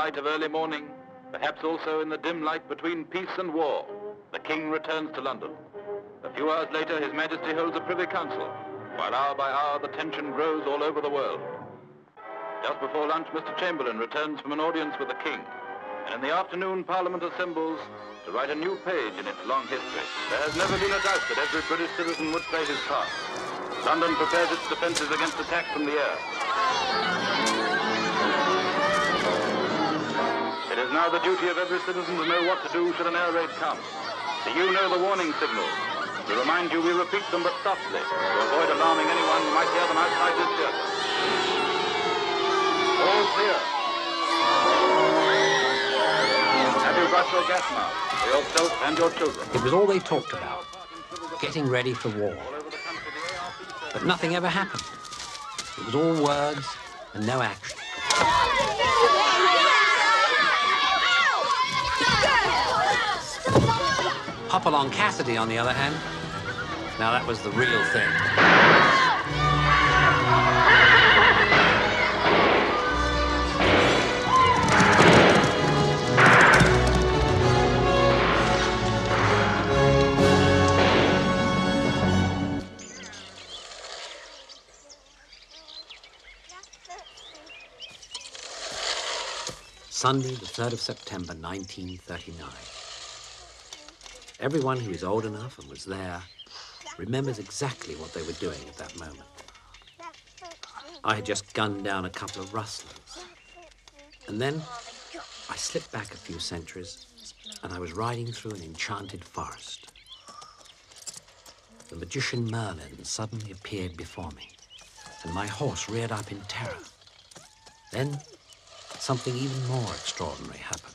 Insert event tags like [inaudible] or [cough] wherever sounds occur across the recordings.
light of early morning, perhaps also in the dim light between peace and war, the King returns to London. A few hours later, His Majesty holds a Privy Council, while hour by hour the tension grows all over the world. Just before lunch, Mr. Chamberlain returns from an audience with the King, and in the afternoon, Parliament assembles to write a new page in its long history. There has never been a doubt that every British citizen would play his part. London prepares its defences against attack from the air. Now the duty of every citizen to know what to do should an air raid come. Do you know the warning signals? To remind you, we repeat them but softly, to avoid alarming anyone who might hear them outside this church. All clear. Have you got your gas mask for yourself and your children? It was all they talked about, getting ready for war. But nothing ever happened. It was all words and no action. Hopalong Cassidy, on the other hand, now that was the real thing. Sunday, the 3rd of September, 1939. Everyone who is old enough and was there remembers exactly what they were doing at that moment. I had just gunned down a couple of rustlers. And then I slipped back a few centuries and I was riding through an enchanted forest. The magician Merlin suddenly appeared before me, and my horse reared up in terror. Then something even more extraordinary happened.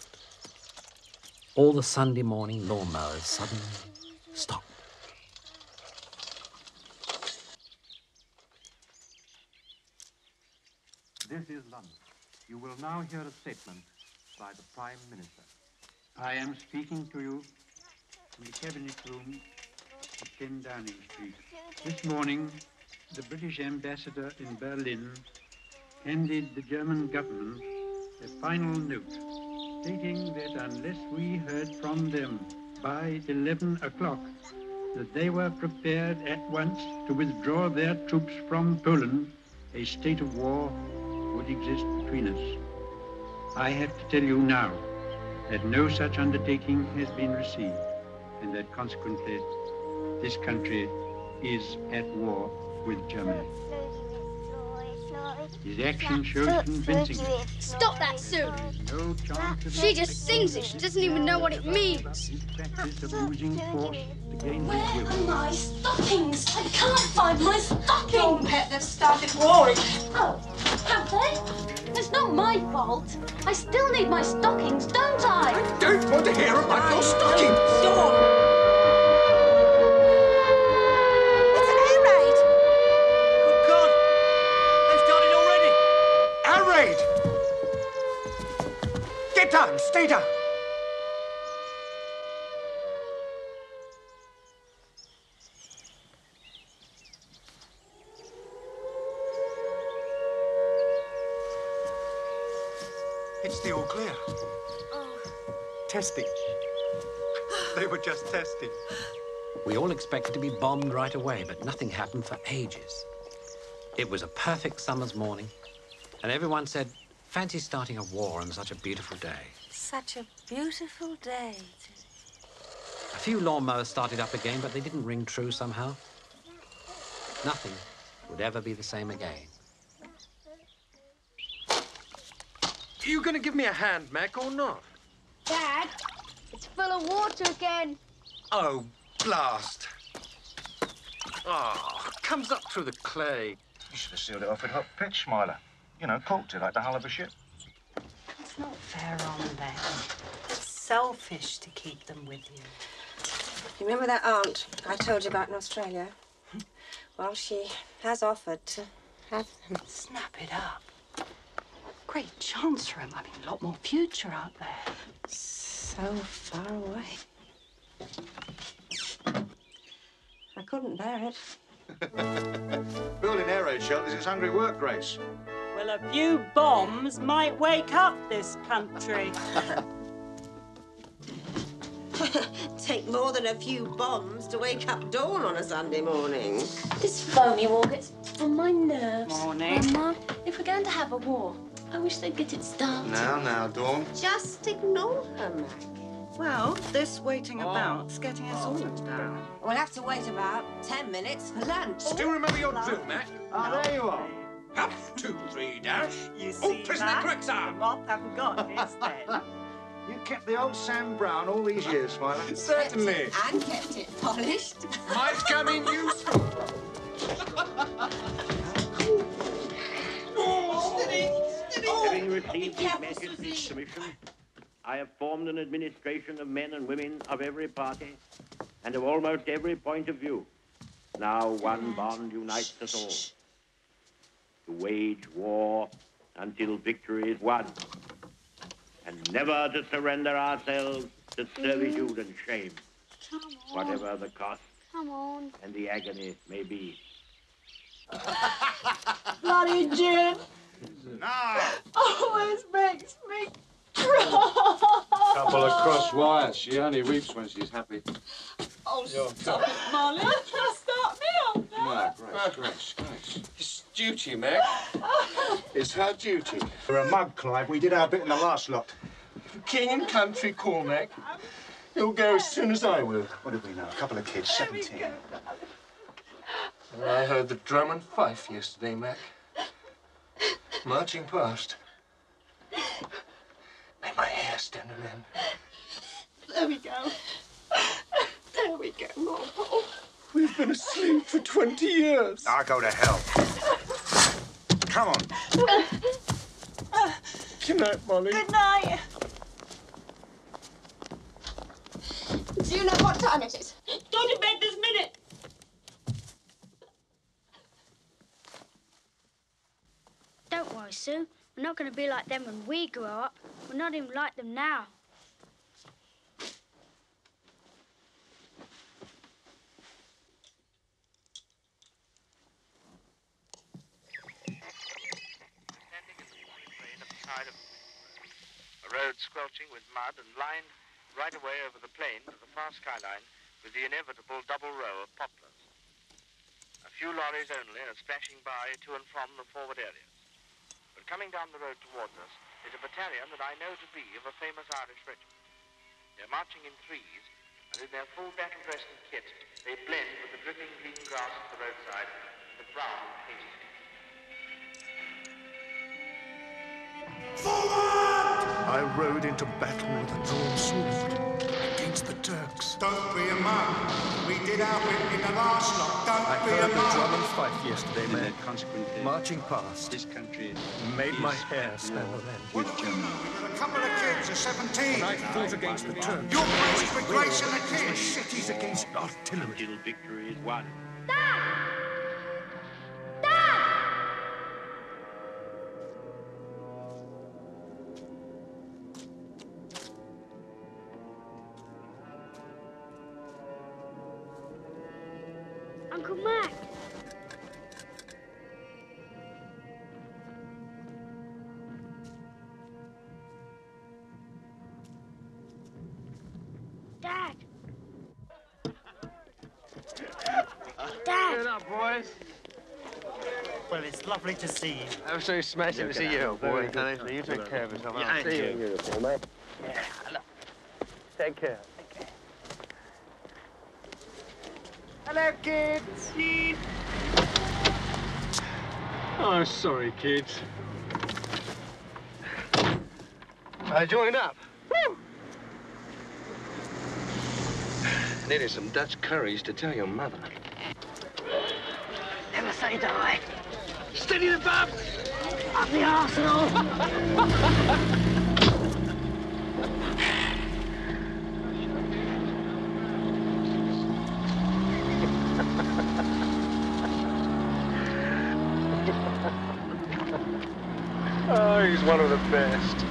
All the Sunday morning lawnmowers suddenly stopped. This is London. You will now hear a statement by the Prime Minister. I am speaking to you from the Cabinet Room at 10 Downing Street. This morning, the British ambassador in Berlin handed the German government a final note stating that unless we heard from them by 11 o'clock, that they were prepared at once to withdraw their troops from Poland, a state of war would exist between us. I have to tell you now that no such undertaking has been received, and that consequently this country is at war with Germany. His action shows convincingly Stop that soon. no chance She just sings it. She doesn't even know what it means. of using force to gain Where are my stockings? I can't find my stockings. Your pet, they've started roaring. Oh, have they? It's not my fault. I still need my stockings, don't I? I Don't want to hear about your stockings. Dawn. Get. Stay down. It's the all clear. Oh. Testing. [gasps] They were just testing. We all expected to be bombed right away, but nothing happened for ages. It was a perfect summer's morning, and everyone said, fancy starting a war on such a beautiful day. Such a beautiful day. A few lawnmowers started up again, but they didn't ring true somehow. Nothing would ever be the same again. Are you going to give me a hand, Mac, or not? Dad, it's full of water again. Oh, blast. Oh, comes up through the clay. You should have sealed it off with hot pitch, Smiler. You know, corked it like the hull of a ship. It's not fair on them. It's selfish to keep them with you. You remember that aunt I told you about in Australia? [laughs] Well, she has offered to have them. Snap it up. Great chance for him. I mean, a lot more future out there. So far away. I couldn't bear it. [laughs] Building air raid shelters is hungry work, Grace. Well, Well, a few bombs might wake up this country. [laughs] Take more than a few bombs to wake up Dawn on a Sunday morning. This phony war gets on my nerves. Morning. Grandma, if we're going to have a war, I wish they'd get it started. Now, now, Dawn. Just ignore her, Mac. Well, this waiting about's getting us all down. We'll have to wait about ten minutes for lunch. Still remember your drill, Mac? Ah, there you are. Up, two, three, dash. You Oh, see prisoner that? correct, sir. The moth haven't got his then. [laughs] You kept the old Sam Browne all these years, Smiler. [laughs] Certainly. And kept it polished. [laughs] Might come in useful. Having received His Majesty's commission, I have formed an administration of men and women of every party and of almost every point of view. Now one bond unites us all to wage war until victory is won, and never to surrender ourselves to servitude and shame, whatever the cost and the agony may be. [laughs] Bloody Jim No. always makes me cry. Couple of cross [laughs] wires. She only weeps when she's happy. Oh, You're stop it, Molly. Start me up now. No, Grace, Grace, Grace. It's duty, Meg. [laughs] It's her duty. For a mug, Clive, we did our bit in the last lot. King and country call, Meg. Um, You'll go as soon as I will. What do we know? A couple of kids, 17. I heard the drum and fife yesterday, Mac. Marching past. Made my hair stand on end. There we go. There we go, Mom. We've been asleep for 20 years. I go to hell. Come on. Good night, Molly. Good night. Do you know what time it is? Go to bed this minute. Don't worry, Sue. We're not going to be like them when we grow up. We're not even like them now. A road squelching with mud and lined right away over the plain to the far skyline with the inevitable double row of poplars. A few lorries only are splashing by to and from the forward areas. But coming down the road towards us is a battalion that I know to be of a famous Irish regiment. They're marching in threes, and in their full battle dress and kit, they blend with the dripping green grass at the roadside, and the brown painted. I rode into battle with a drawn sword against the Turks. Don't be a mug. We did our bit in the last lot. Don't I be heard a the mug. drum and fife yesterday, man. Consequently, Marching past. this country Made my hair stand war on end. What do you know? We a couple of kids of 17. I fought against the Turks. Your place with Grace and the kids. Machetes against artillery. Until victory is won. Lovely to see you. Absolutely smashing to see you, boy. Honestly, you take care of yourself. I'll see you. Yeah, look. Take care. Hello, kids. Oh, sorry, kids. I join up. Needed some Dutch curries to tell your mother. Never say die. Steady the bub. Up the arsenal. [laughs] Oh, he's one of the best.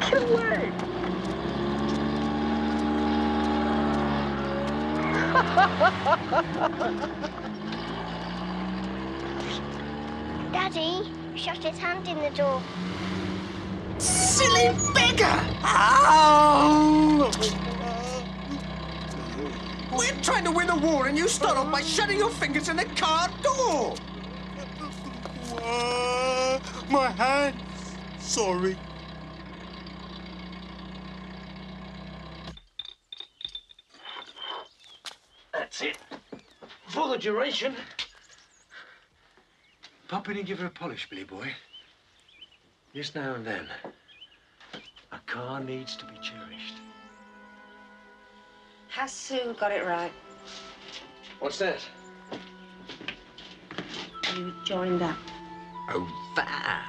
Get away! Daddy, shut his hand in the door. Silly beggar! Ow! We're trying to win a war and you start off by shutting your fingers in the car door! Uh, [laughs] my hand. Sorry. That's it. For the duration. Pop in and give her a polish, Billy boy. Just now and then. A car needs to be cherished. Has Sue got it right? What's that? You joined up. Oh, that.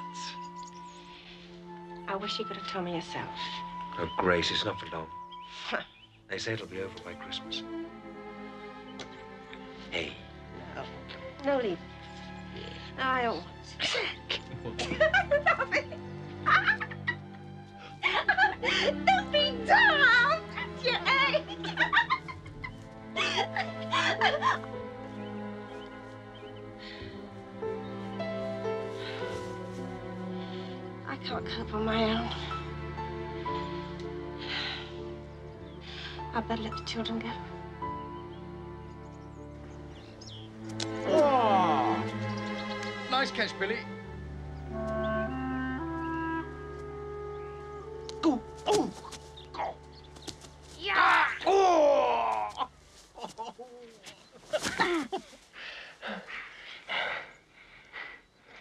I wish you could have told me yourself. Oh, Grace, it's not for long. They say it'll be over by Christmas. Hey. No, No, leave. I don't want to. [laughs] [laughs] Don't be dumb! You [laughs] I can't cope on my own. I'd better let the children go. Nice catch, Billy. Go. Oh. Go. Yeah. Oh.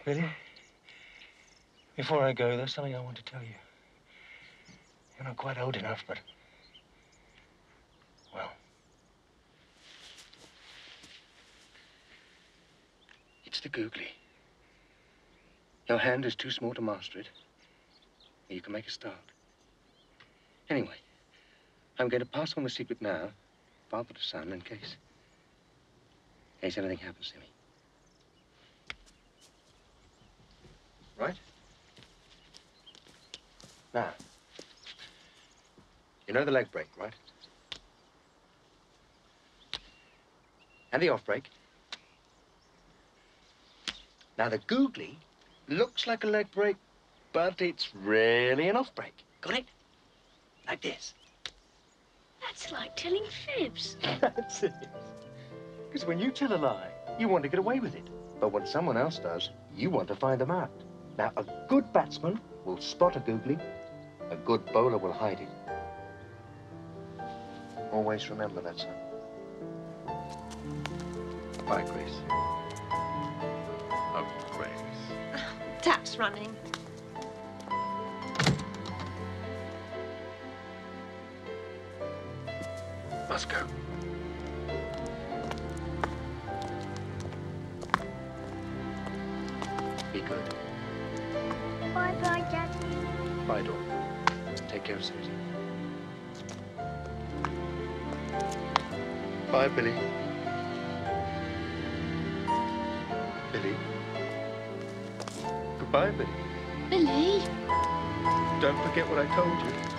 Billy, before I go, there's something I want to tell you. You're not quite old enough, but. Well. It's the googly. Your hand is too small to master it. You can make a start. Anyway, I'm going to pass on the secret now, father to son, in case. In case anything happens to me. Right? Now, you know the leg break, right? And the off break. Now, the googly looks like a leg break, but it's really an off break. Got it? Like this. That's like telling fibs. [laughs] That's it. Because when you tell a lie, you want to get away with it. But when someone else does, you want to find them out. Now, a good batsman will spot a googly. A good bowler will hide it. Always remember that, son. Bye, Grace. Oh, Grace. [laughs] Tap's running. Must go. Good. Bye bye, Daddy. Bye, Dawn. Take care of Susie. Bye, Billy. Billy. Goodbye, Billy. Billy. Don't forget what I told you.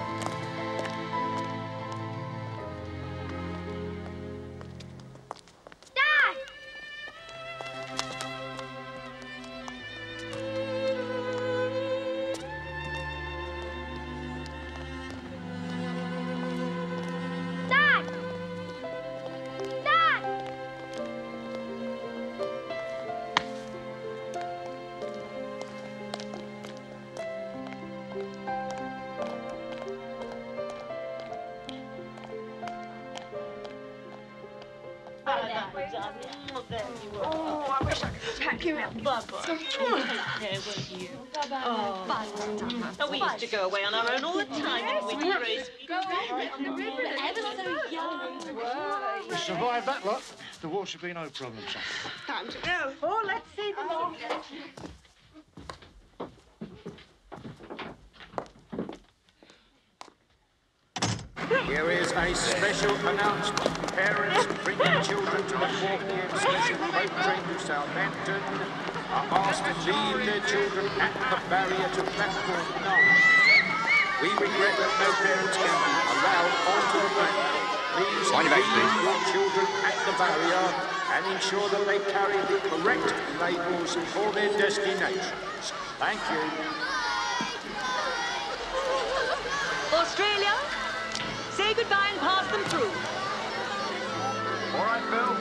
Young. We survived that lot. The war should be no problem, son. Time to go. Oh, let's see the long Here is a special announcement. Parents bringing children to the 4 p.m. special boat train to Southampton are asked to leave their children at the barrier to platform 9. We regret that no parents can be allowed onto the platform. Please Wind it back, please. your children at the barrier and ensure that they carry the correct labels for their destinations. Thank you. Australia, say goodbye and pass them through. All right, Bill.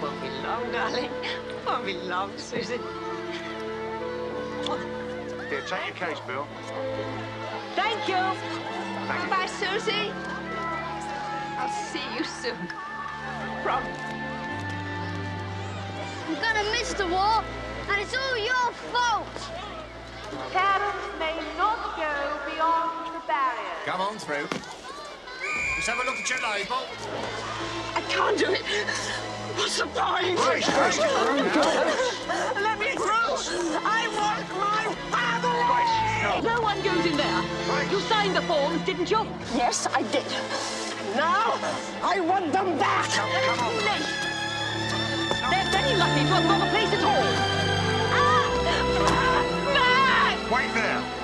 Won't be long, darling. Won't be long, Susie. Here, take your case, Bill. Thank you. Thank you. Bye, Susie. I'll see you soon. Promise. I'm gonna miss the war, and it's all your fault. Parents may not go beyond the barrier. Come on through. Let's have a look at your label. I can't do it. What's the point? Grace, Grace, Let me through. I want my family. No one goes in there. You signed the forms, didn't you? Yes, I did. Now I want them back. Nay. They're very lucky to have got a place at all. Ah! Ah! Ah! Wait there.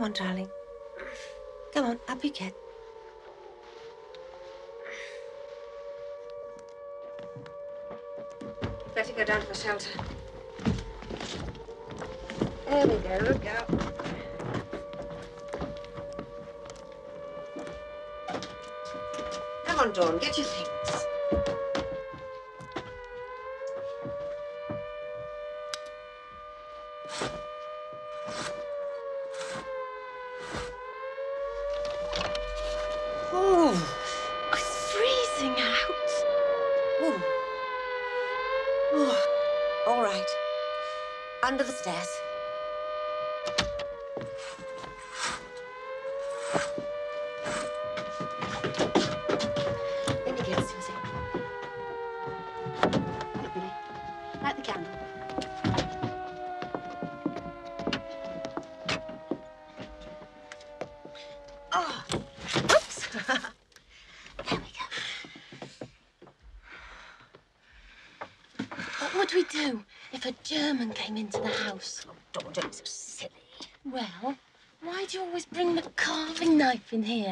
Come on, darling. Come on, up you get. Better go down to the shelter. There we go, look out. Come on, Dawn, get your things. Carving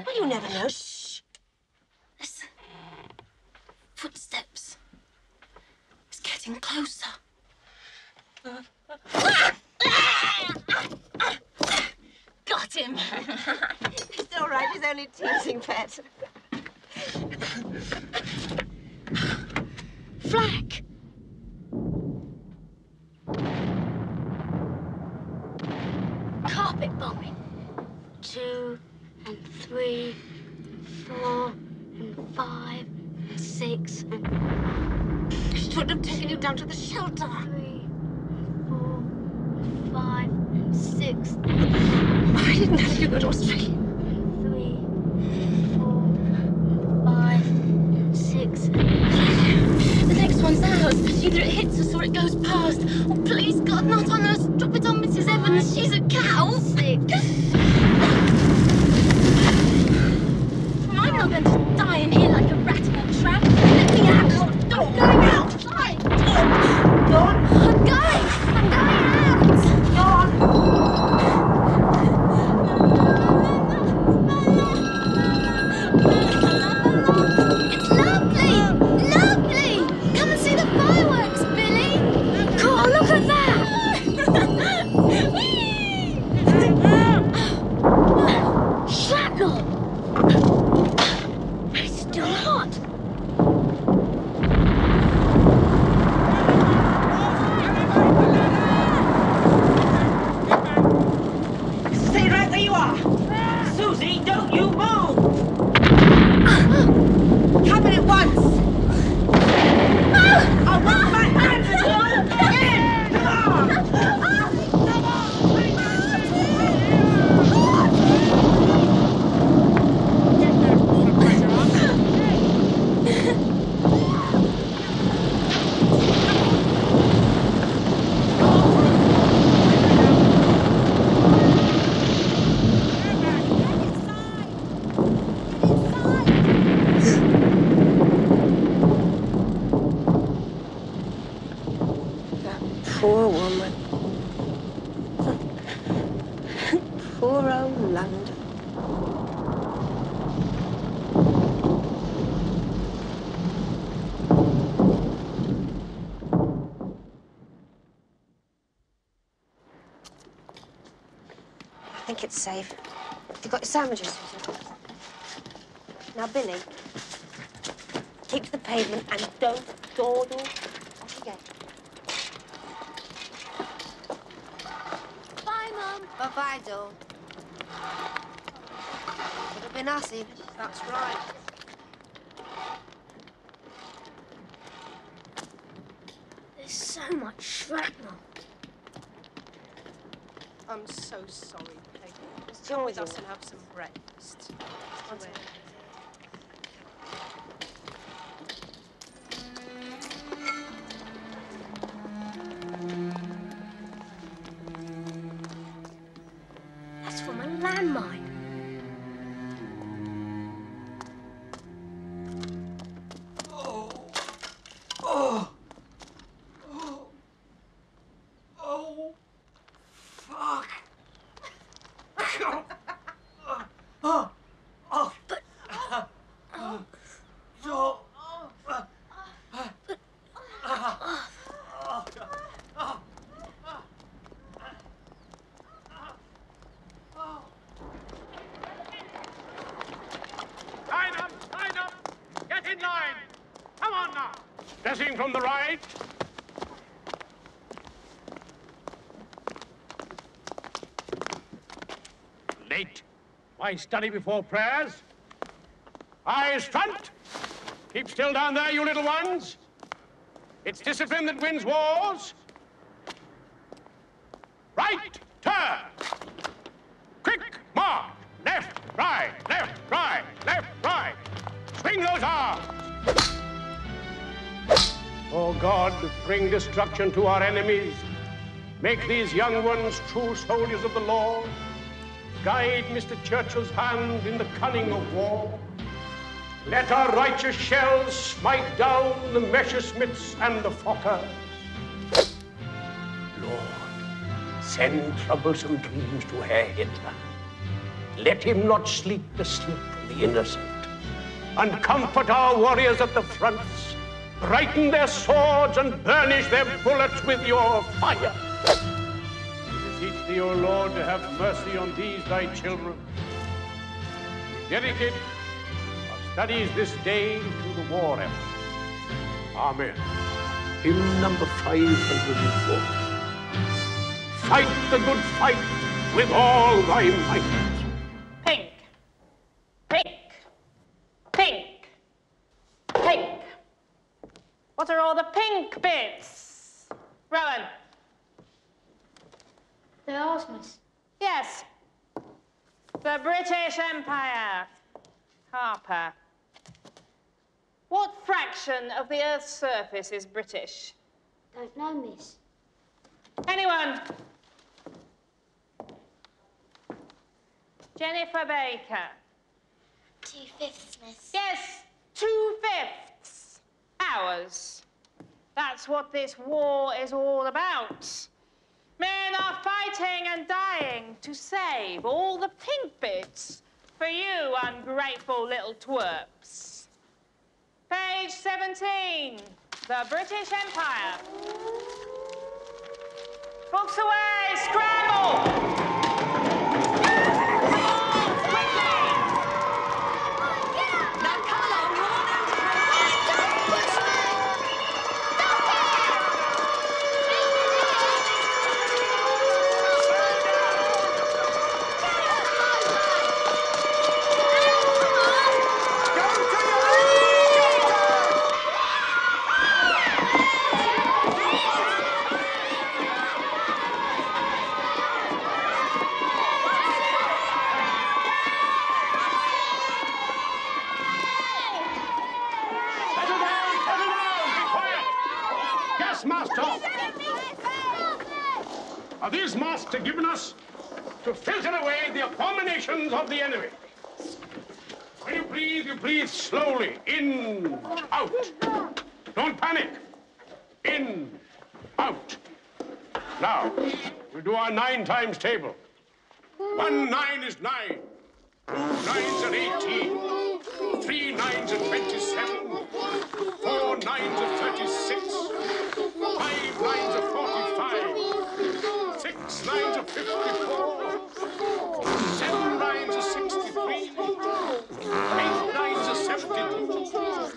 it's safe. You got your sandwiches? Now, Billy, keep to the pavement and don't dawdle. Off you go. Bye, Mum. Bye-bye, doll. Could have been us, even. That's right. There's so much shrapnel. I'm so sorry, Peggy. With us and have some breakfast. Why study before prayers? Eyes front. Keep still down there, you little ones. It's discipline that wins wars. Right, turn. Quick, march. Left, right, left, right, left, right. Swing those arms. Oh God, bring destruction to our enemies. Make these young ones true soldiers of the law. Guide Mr. Churchill's hand in the cunning of war. Let our righteous shells smite down the Messerschmitts and the Fokkers. Lord, send troublesome dreams to Herr Hitler. Let him not sleep the sleep of the innocent. And comfort our warriors at the fronts. Brighten their swords and burnish their bullets with your fire. We beseech thee, O Lord, to have mercy on these thy children. We dedicate our studies this day to the war effort. Amen. Hymn number 504. Fight the good fight with all thy might. Pink. Pink. Pink. Pink. What are all the pink bits? Rohan. They're ours. Yes. The British Empire. Harper. What fraction of the Earth's surface is British? Don't know, miss. Anyone? Jennifer Baker. Two fifths, miss. Yes, two fifths. Ours. That's what this war is all about. Men are fighting and dying to save all the pink bits for you ungrateful little twerps. Page 17, the British Empire. Books away, scramble! Settle down, settle down, be quiet. Yes, master. Are these masks are given us to filter away the abominations of the enemy? When you breathe, you breathe slowly. In, out. Don't panic. In, out. Now, we do our nine times table. One nine is nine. Two nines are eighteen. Three nines are twenty-seven. Four nines are thirty-six. Five nines are forty-five. 9 to 54, Seven, nine to 63, eight nines of 72,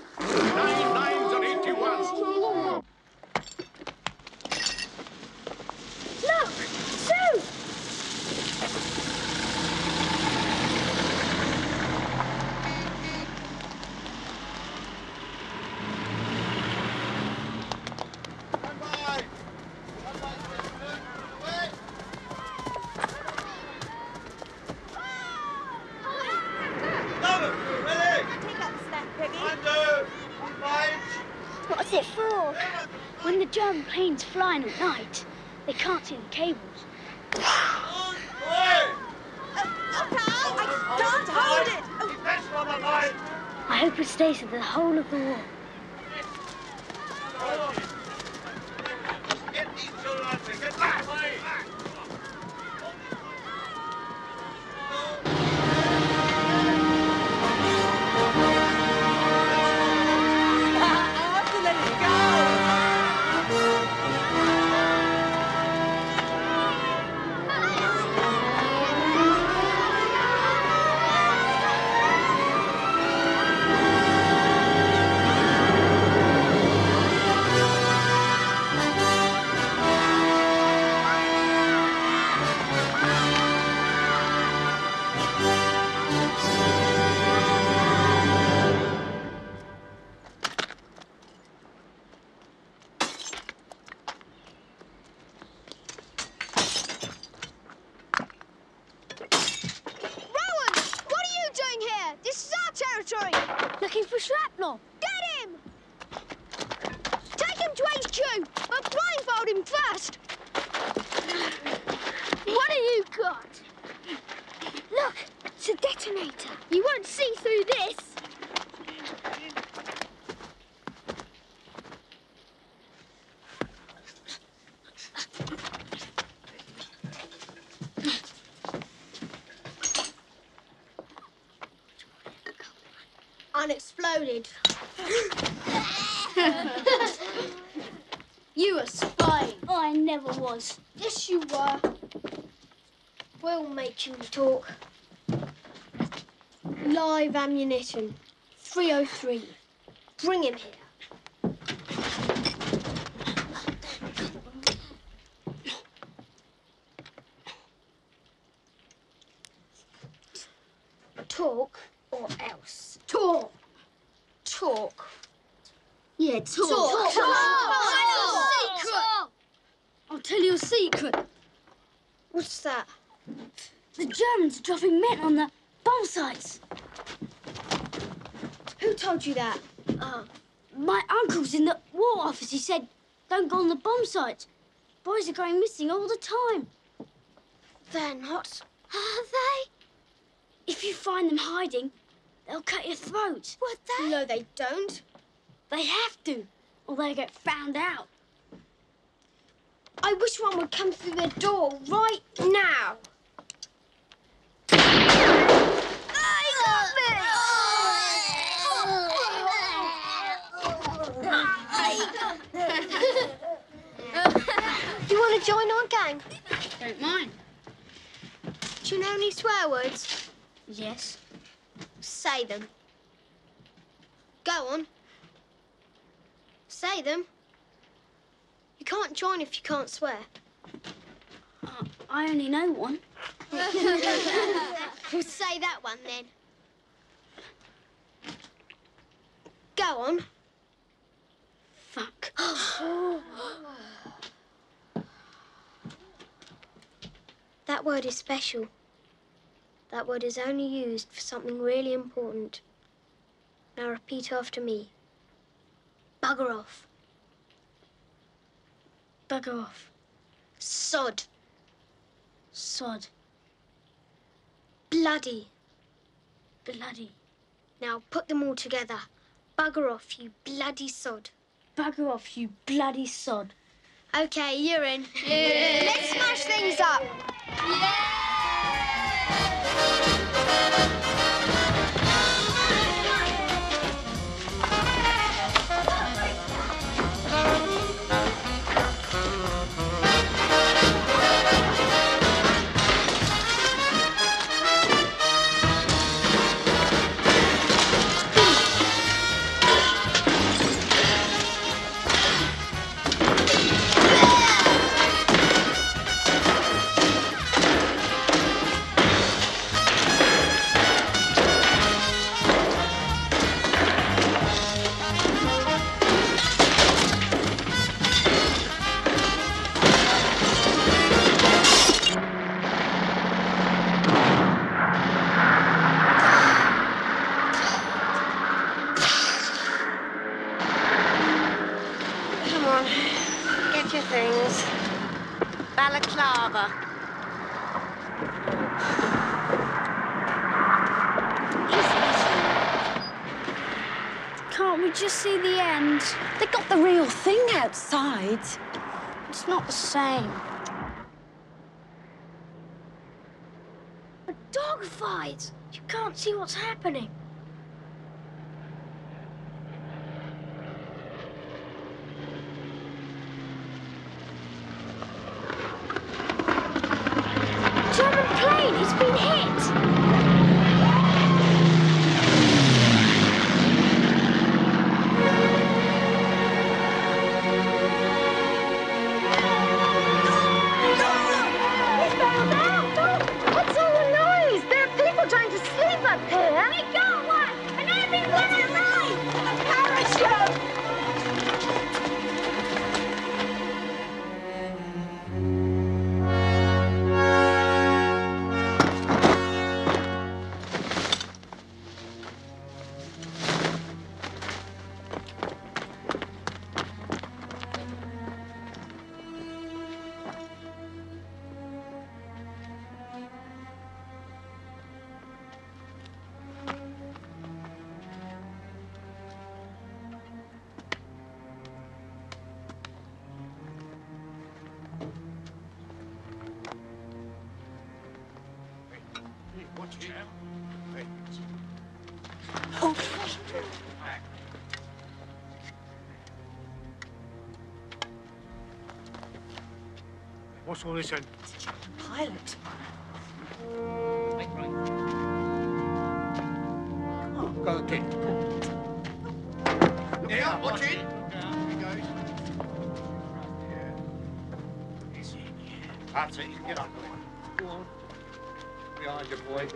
nine nines of 81. Look! Sue! What's it for? When the German planes flying at night, they can't see the cables. Look out! I can't hold it! I hope it stays for the whole of the war. We'll talk. Live ammunition. 303. Bring him here. Talk or else. Talk. Talk. Yeah, talk. Talk. Talk. Talk. I'll tell you a secret. What's that? The Germans are dropping men on the bomb sites. Who told you that? Uh, my uncle's in the war office. He said, don't go on the bomb sites. Boys are going missing all the time. They're not. Are they? If you find them hiding, they'll cut your throat. Would they? No, they don't. They have to, or they'll get found out. I wish one would come through the door right now. Do you want to join our gang? Don't mind. Do you know any swear words? Yes. Say them. Go on. Say them. You can't join if you can't swear. Uh, I only know one. [laughs] We'll say that one then. Go on. That word is special. That word is only used for something really important. Now repeat after me. Bugger off. Bugger off. Sod. Sod. Bloody. Bloody. Now put them all together. Bugger off, you bloody sod. Bugger off, you bloody sod. Okay, you're in. Let's smash things up. On. Same. A dog fight! You can't see what's happening. All this then? pilot. Go again. Yeah, watch it. That's it. Get up. Go on. Behind you, boy.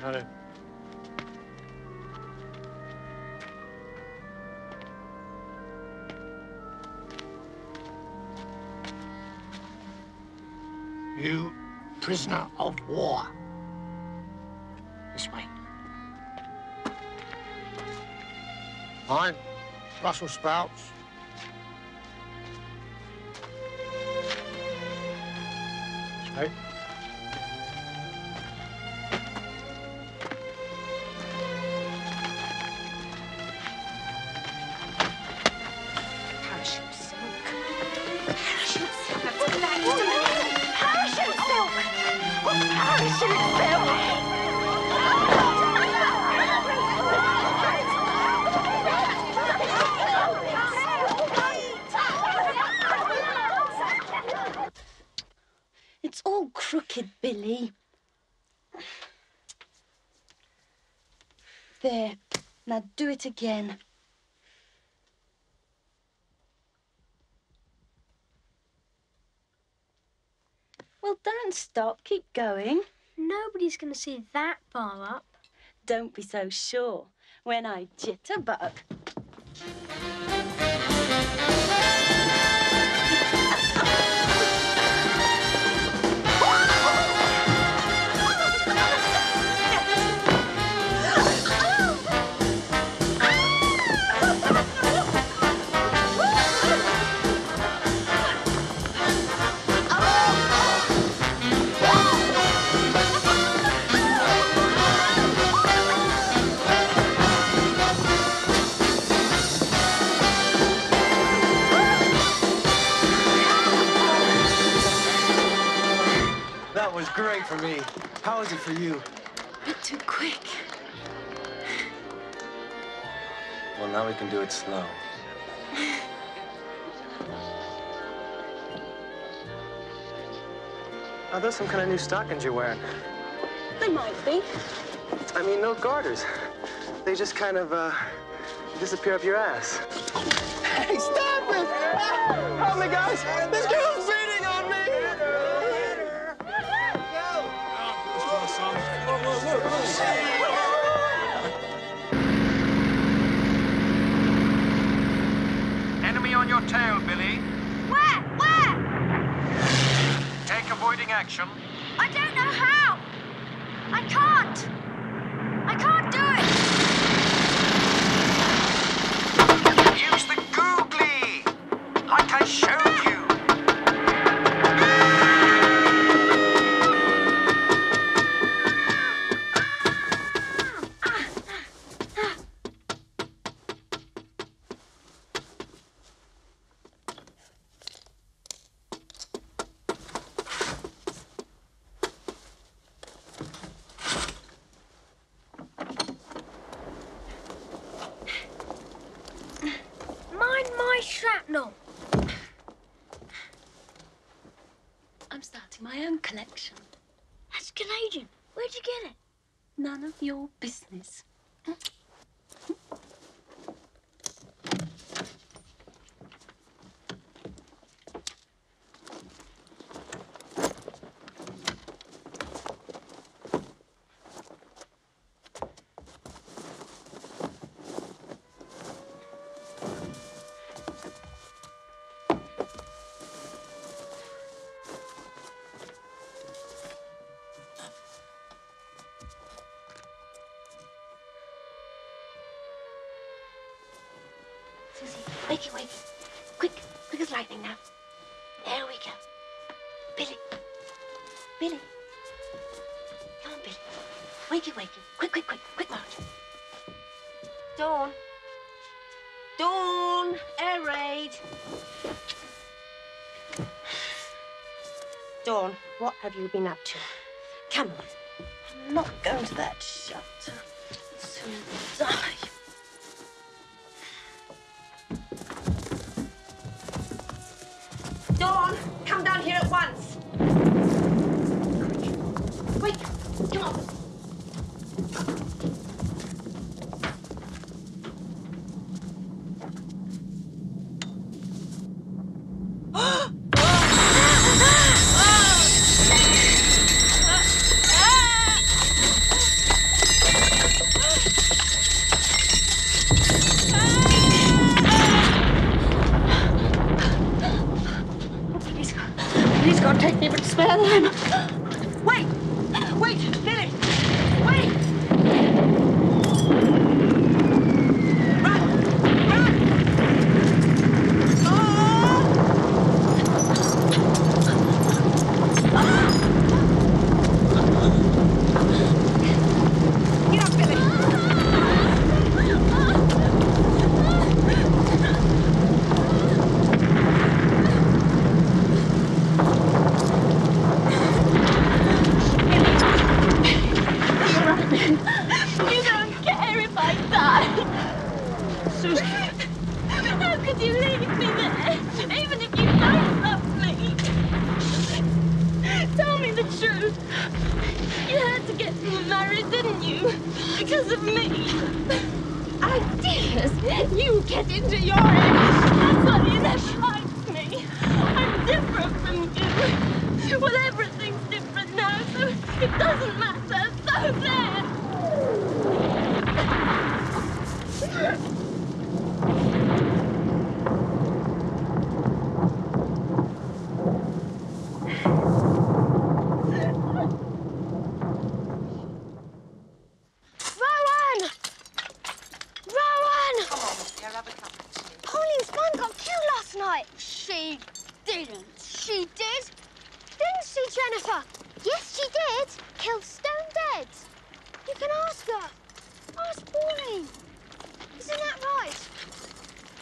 Hello. Prisoner of war. This way. I'm Russell Sprouts. Again. Well, don't stop. Keep going. Nobody's going to see that far up. Don't be so sure. When I jitterbug. How was it for you? A Bit too quick. Well, now we can do it slow. Are those some kind of new stockings you're wearing? They might be. I mean, no garters. They just kind of, uh, disappear up your ass. Hey, stop it! Help me, guys! This girl's tail, Billy. Where? Where? Take avoiding action. I don't know how. I can't. shrapnel. I'm starting my own collection. That's Canadian. Where'd you get it? None of your business. Have you been up to? Come on. I'm not going to that shelter.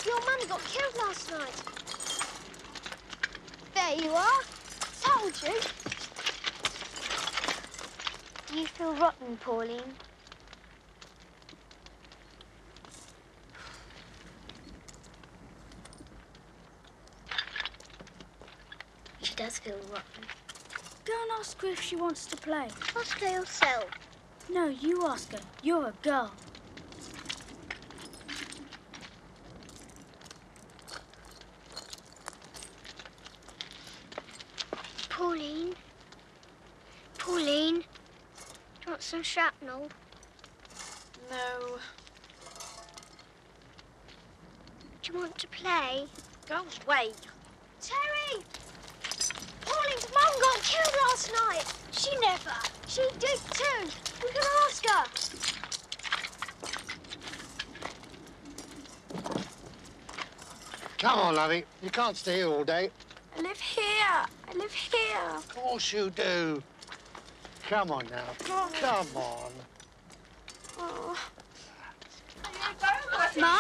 Your mum got killed last night. There you are. Told you. Do you feel rotten, Pauline? She does feel rotten. Go and ask her if she wants to play. Ask her yourself. No, you ask her. You're a girl. Pauline? Pauline? Do you want some shrapnel? No. Do you want to play? Go away. Terry! Pauline's mum got killed last night. She never. She did too. We can ask her. Come on, lovey. You can't stay here all day. I live here. I live here. Of course you do. Come on now. Come on. Oh. Mum?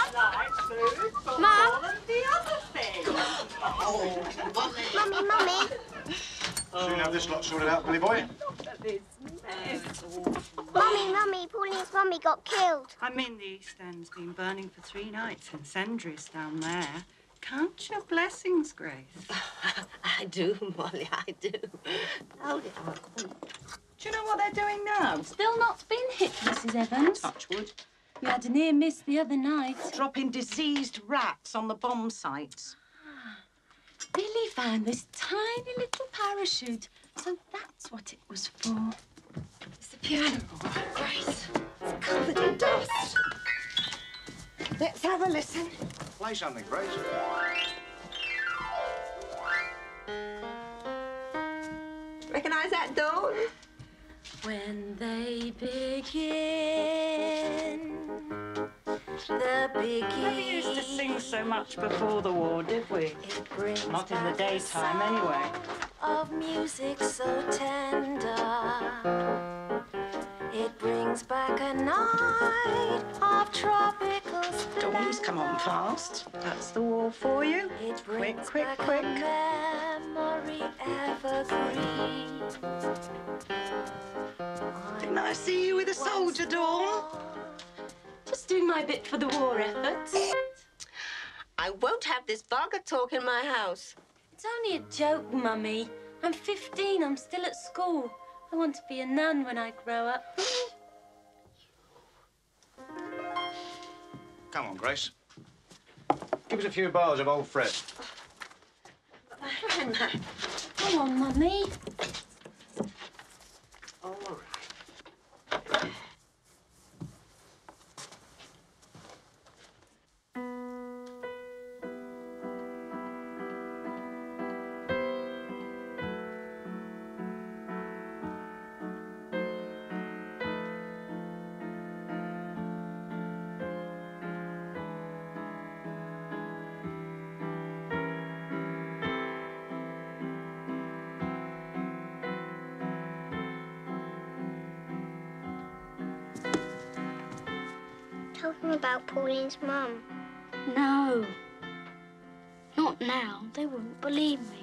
Mum? The other. Mummy, mummy. Soon have this lot sorted out, Billy boy. Mummy, mummy, Pauline's mummy got killed. I mean, the East End's been burning for three nights incendiaries down there. Count your blessings, Grace. [laughs] I do, Molly, I do. Hold it up. Do you know what they're doing now? Still not been hit, Mrs. Evans. Touchwood. We had a near miss the other night. Dropping diseased rats on the bomb sites. [gasps] Billy found this tiny little parachute, so that's what it was for. It's the piano, Oh, Grace. It's covered in dust. Let's have a listen. Play something, Grace. Recognise that, Dawn? When they begin, the begin. Never used to sing so much before the war, did we? Not in the daytime, anyway. Of music so tender, it brings back a night of tropical Dawn's come on fast. That's the war for you. It Quick, brings quick, quick. a memory evergreen. Didn't I see you with a soldier, Dawn? Just doing my bit for the war effort. I won't have this vulgar talk in my house. It's only a joke, Mummy. I'm 15. I'm still at school. I want to be a nun when I grow up. Come on, Grace. Give us a few bars of old Fred. Come on, Mummy. All right. About Pauline's mum. No. Not now. They wouldn't believe me.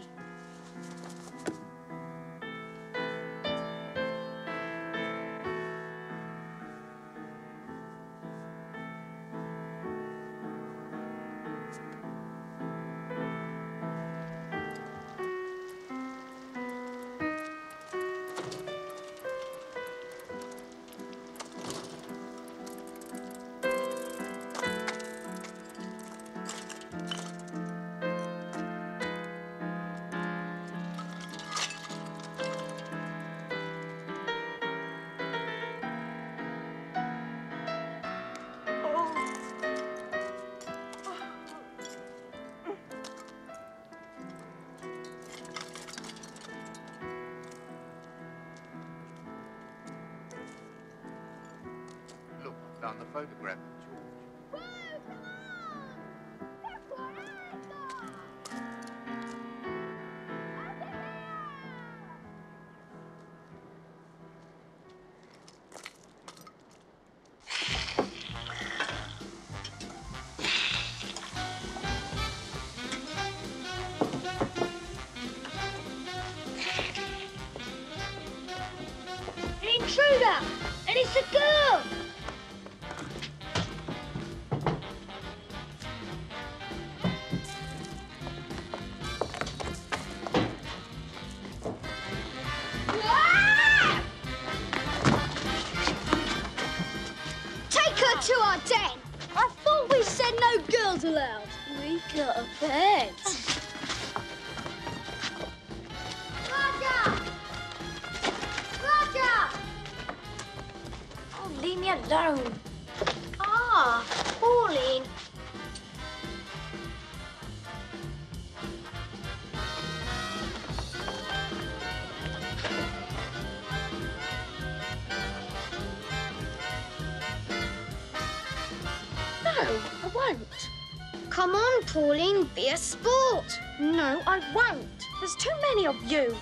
Be a sport. No, I won't. There's too many of you.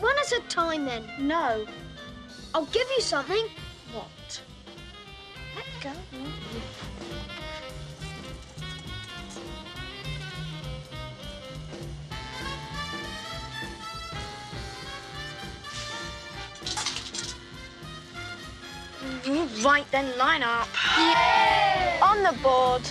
One at a time, then. No. I'll give you something. What? Let go. Right then, line up. On the board.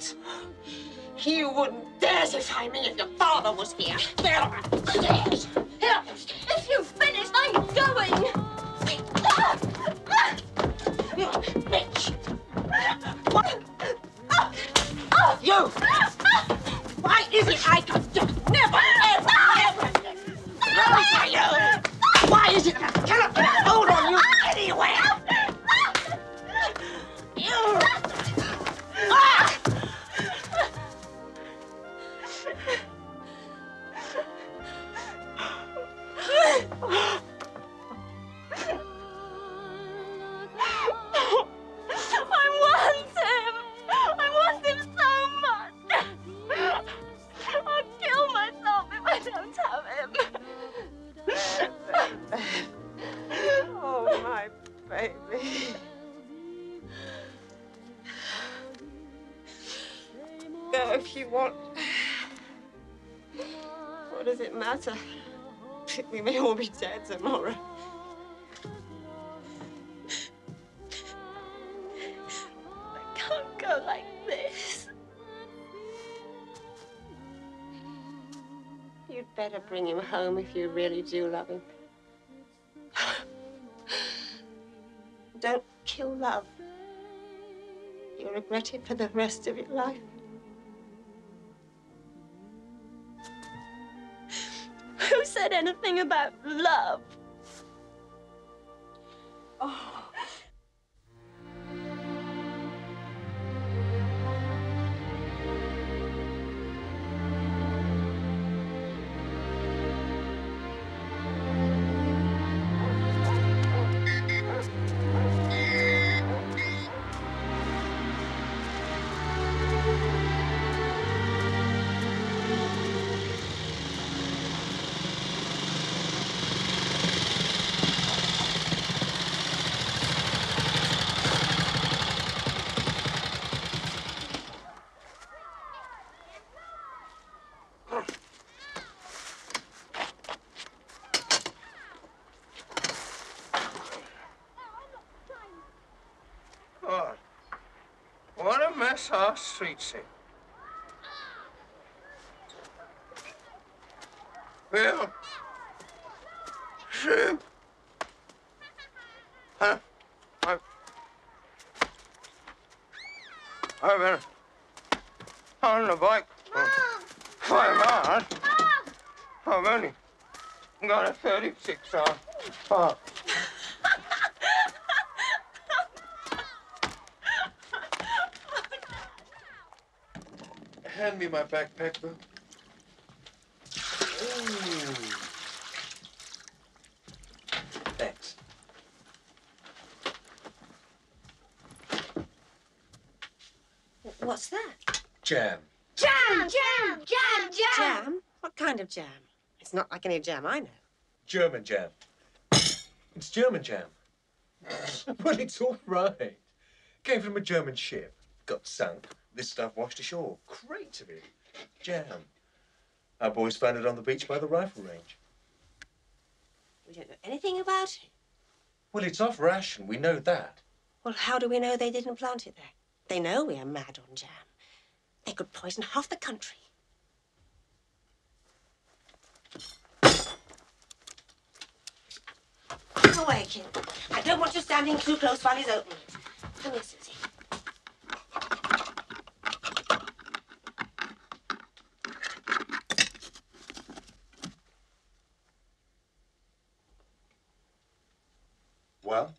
that. You wouldn't dare defy me if your father was here. better bring him home if you really do love him. [laughs] Don't kill love. You'll regret it for the rest of your life. [laughs] Who said anything about love? Vassar Streetsy. Well, sure. Huh? I... I been on the bike for five hours. I've only got a 36 hour park. My backpack, Bill. Ooh. Thanks. What's that? Jam. Jam, jam, jam, jam. Jam? What kind of jam? It's not like any jam I know. German jam. It's German jam. [laughs] well, it's all right. Came from a German ship. Got sunk. This stuff washed ashore. Great of it. Jam. Our boys found it on the beach by the rifle range. We don't know anything about it. Well, it's off ration. We know that. Well, how do we know they didn't plant it there? They know we are mad on jam. They could poison half the country. Go away, kid. I don't want you standing too close while he's opening it. Come here, Susie. Well?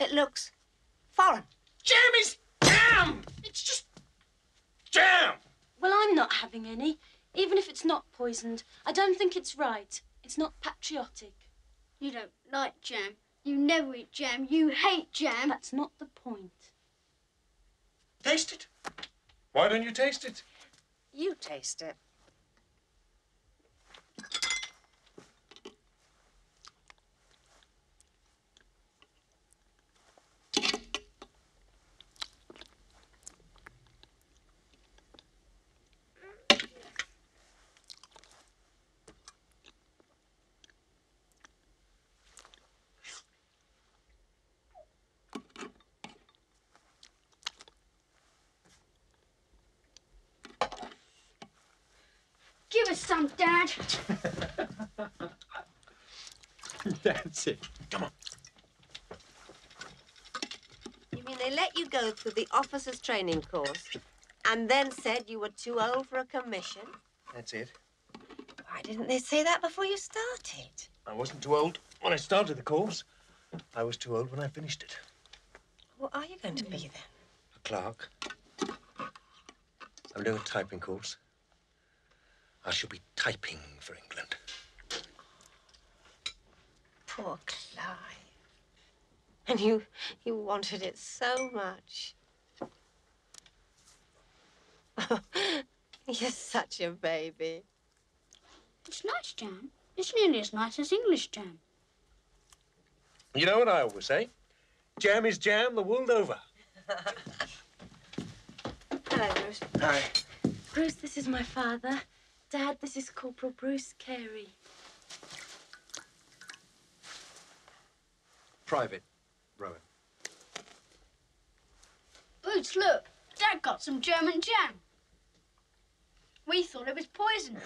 It looks foreign. Jam is jam! It's just jam! Well, I'm not having any, even if it's not poisoned. I don't think it's right. It's not patriotic. You don't like jam. You never eat jam. You hate jam. That's not the point. Taste it. Why don't you taste it? You taste it. Give us [laughs] That's it. Come on. You mean they let you go through the officer's training course and then said you were too old for a commission? That's it. Why didn't they say that before you started? I wasn't too old when I started the course. I was too old when I finished it. What are you going to be then? A clerk. I'm doing a typing course. I shall be typing for England. Poor Clive. And you, you wanted it so much. Oh, [laughs] You're such a baby. It's nice jam. It's nearly as nice as English jam. You know what I always say? Jam is jam the world over. Hello, Bruce. Hi. Bruce, this is my father. Dad, this is Corporal Bruce Carey. Private, Rohan. Boots, look. Dad got some German jam. We thought it was poison.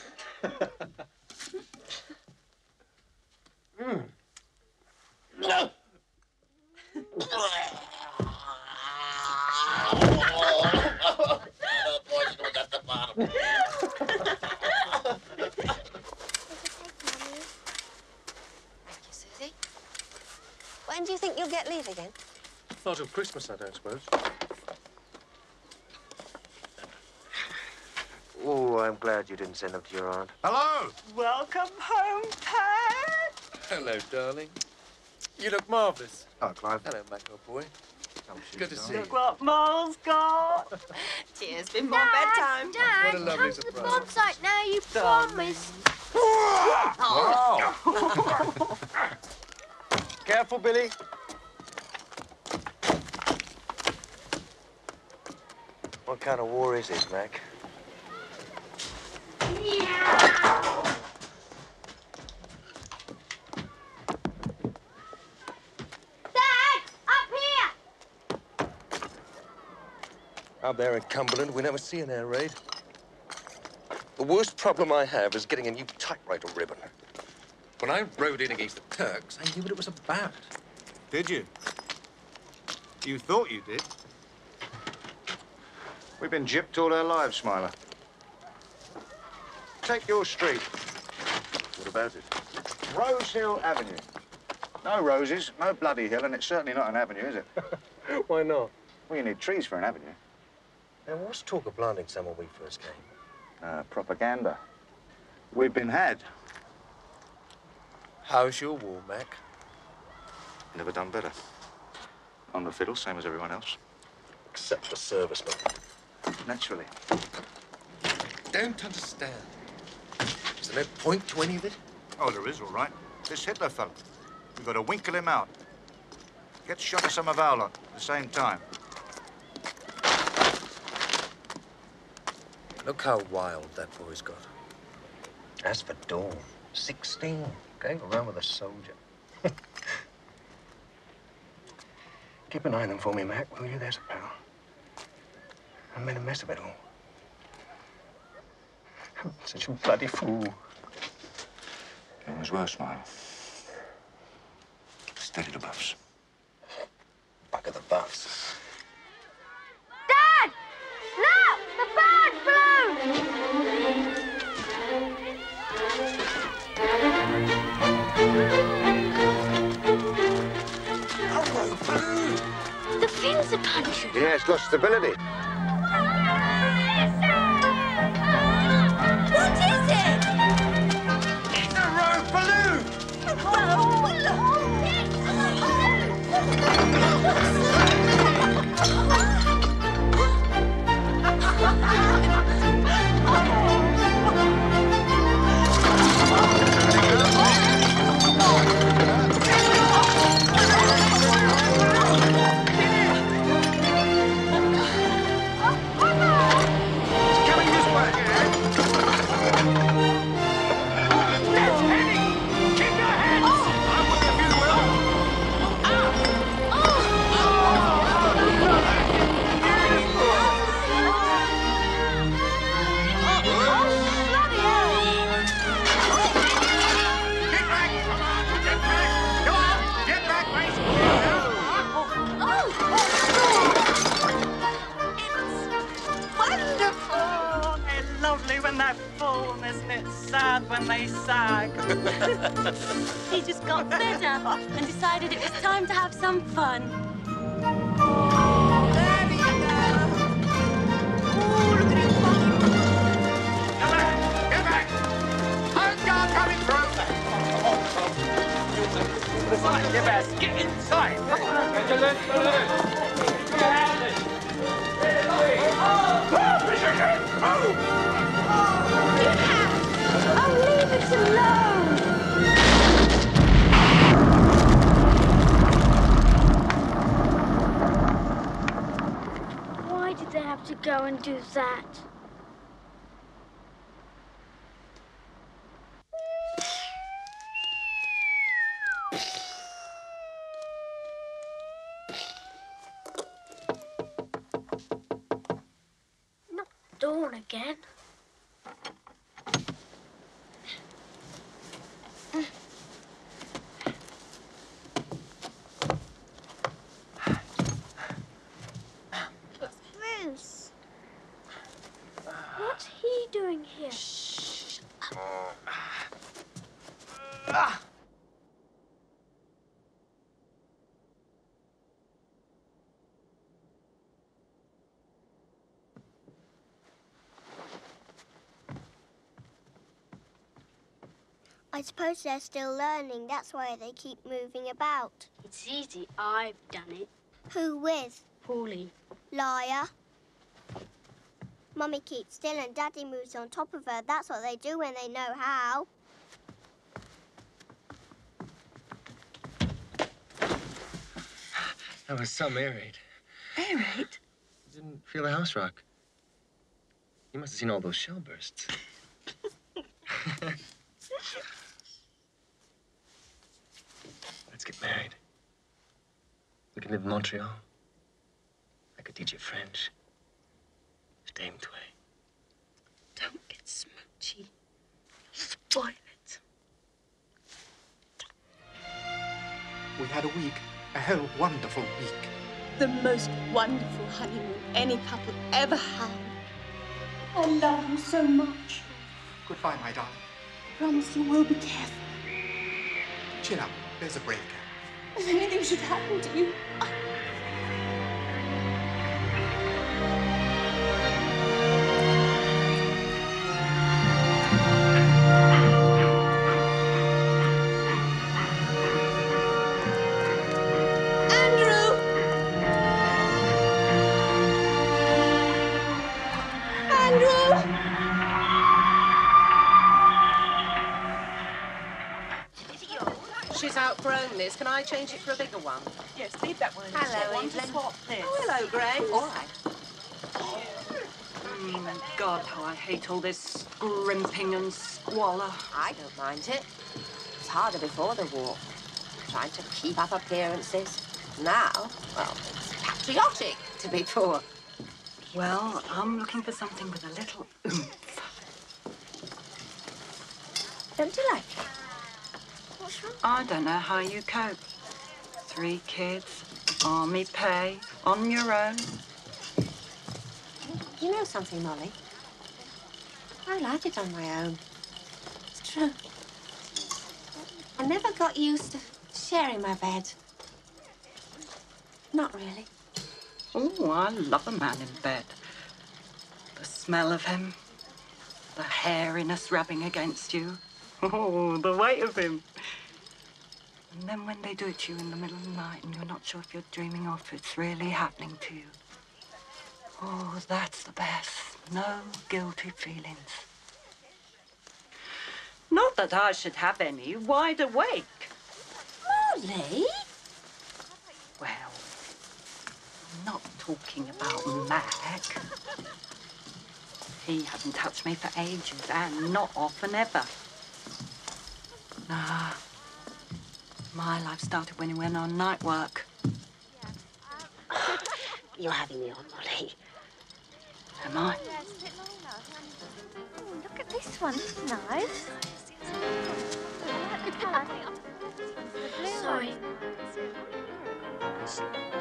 Mm. No. Thank you, Susie. When do you think you'll get leave again? Not till Christmas, I don't suppose. Oh, I'm glad you didn't send them to your aunt. Hello. Welcome home, Pat. Hello, darling. You look marvellous. Oh, Clive. Hello, Mac, old boy. Good to see you. Look what Mole's got. Tears before bedtime. Dad, What a lovely come to the surprise. bomb site now, you promised. [laughs] Careful, Billy. What kind of war is this, Mac? Dad, up here! Up there in Cumberland, we never see an air raid. The worst problem I have is getting a new typewriter ribbon. When I rode in against the Turks, I knew what it was about. Did you? You thought you did. We've been gypped all our lives, Smiler. Take your street. What about it? Rose Hill Avenue. No roses, no bloody hill, and it's certainly not an avenue, is it? [laughs] Why not? Well, you need trees for an avenue. There was talk of planting some when we first came. Uh, propaganda. We've been had. How's your war, Mac? Never done better. On the fiddle, same as everyone else. Except for servicemen. Naturally. Don't understand. Is there no point to any of it? Oh, there is, all right. This Hitler fellow. We've got to winkle him out. Get shot at some of our lot at the same time. Look how wild that boy's got. As for Dawn, 16, going around with a soldier. [laughs] Keep an eye on them for me, Mac, will you? There's a pal. I made a mess of it all. I'm such a bloody fool. It was worse, Smile. Steady the buffs. Bugger the buffs. The fins are. Yeah, it's lost stability. What is it? It's a rogue balloon! It's they sag? [laughs] He just got fed up and decided it was time to have some fun. Get back! Home guard coming through! Inside, best get inside! Get your legs Oh, leave it alone! Why did they have to go and do that? Not Dawn again. Bruce. What's he doing here? Ah! I suppose they're still learning. That's why they keep moving about. It's easy. I've done it. Who with? Paulie. Liar. Mummy keeps still and Daddy moves on top of her. That's what they do when they know how. That was some air raid. Air raid? Didn't feel the house rock. You must have seen all those shell bursts. [laughs] Let's get married. We can live in Montreal. I could teach you French. Stay with way. Don't get smoochy. Spoil it. We had a week, a hell wonderful week. The most wonderful honeymoon any couple ever had. I love you so much. Goodbye, my darling. Promise you will be careful. Chin up. There's a break. If anything should happen to you, I... change it for a bigger one? Yes, leave that one. in Hello, swap. Want to Evelyn. swap this? Oh, hello, Grace. All right. Mm, God, how I hate all this scrimping and squalor. I don't mind it. It's harder before the war. Trying to keep up appearances. Now, well, it's patriotic to be poor. Well, I'm looking for something with a little oomph. Don't you like it? What's wrong? I don't know how you cope. Three kids, army pay, on your own. You know something, Molly? I like it on my own. It's true. I never got used to sharing my bed. Not really. Oh, I love a man in bed. The smell of him, the hairiness rubbing against you. [laughs] Oh, the weight of him. And then when they do it to you in the middle of the night and you're not sure if you're dreaming or if it's really happening to you. Oh, that's the best. No guilty feelings. Not that I should have any. Wide awake. Molly? Well, I'm not talking about Mac. He hasn't touched me for ages, and not often ever. Nah. My life started when he went on night work. [laughs] You're having me on, Molly. Am I? Oh, look at this one. It's nice. Sorry.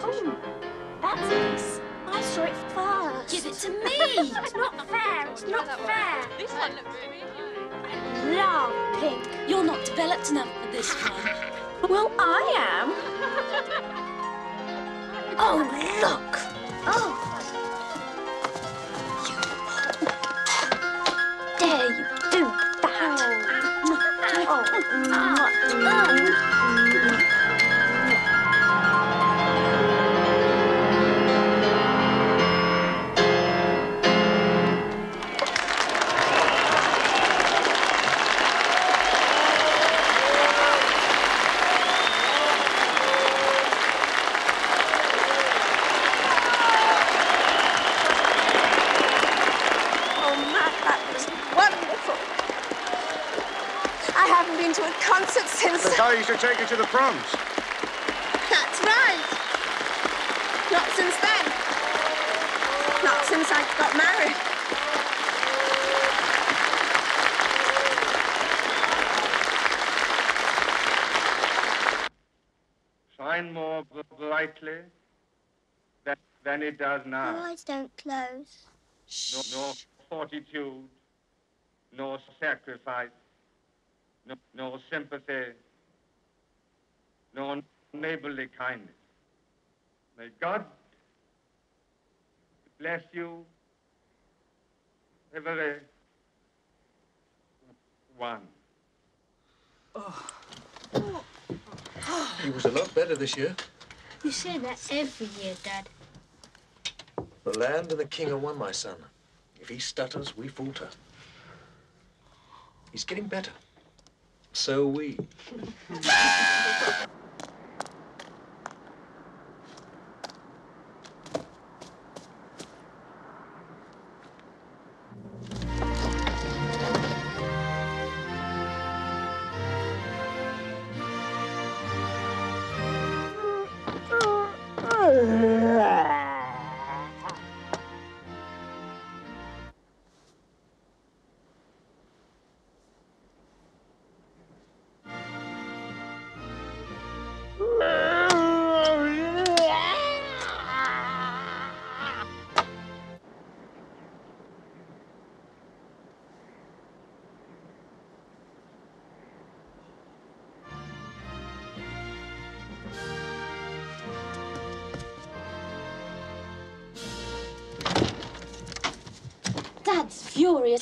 Oh, that's nice. I saw it first. Give it to me. it's [laughs] not fair. It's not fair. This one looks really I love pink. You're not developed enough for this [laughs] one. Well, I am. Oh, look. Oh. Dare you do that? Oh, used to take you to the proms. That's right. Not since then. Not since I got married. Shine more br- brightly than, than it does Your now. eyes don't close. No, no fortitude, no sacrifice, no, no sympathy, no neighborly kindness. May God bless you, every one. Oh. He was a lot better this year. You say that every year, Dad. The land and the king are one, my son. If he stutters, we falter. He's getting better. So are we. [laughs]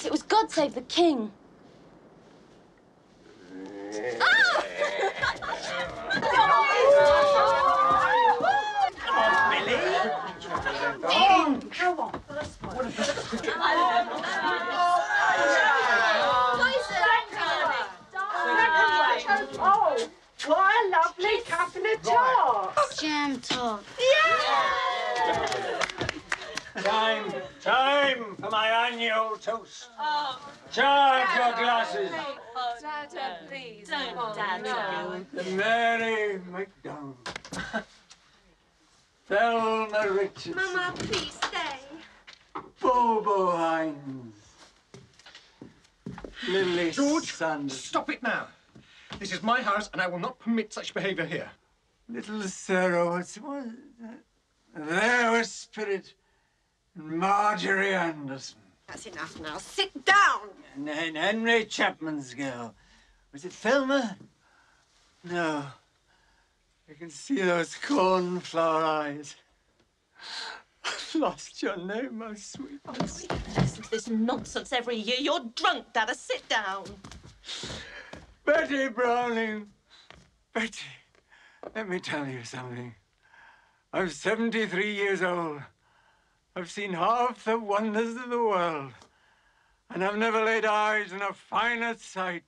It was God save the king. Oh, what a lovely couple of tarts. Jam tart. Time, time for my annual toast. Charge your glasses. Dada, please. Don't, Oh, Dada. no. to Mary McDonald. Thelma Richardson. Mama, please stay. Bobo Hines. Lily George, Sanders. Stop it now. This is my house, and I will not permit such behaviour here. Little Sarah, what's what? There was Spirit and Marjorie Anderson. That's enough now. Sit down. And then Henry Chapman's girl. Was it Thelma? No. I can see those cornflower eyes. I've [laughs] lost your name, my sweet. Oh, Listen to this nonsense every year. You're drunk, Dada. Sit down. Betty Browning. Betty, let me tell you something. I'm 73 years old. I've seen half the wonders of the world. And I've never laid eyes on a finer sight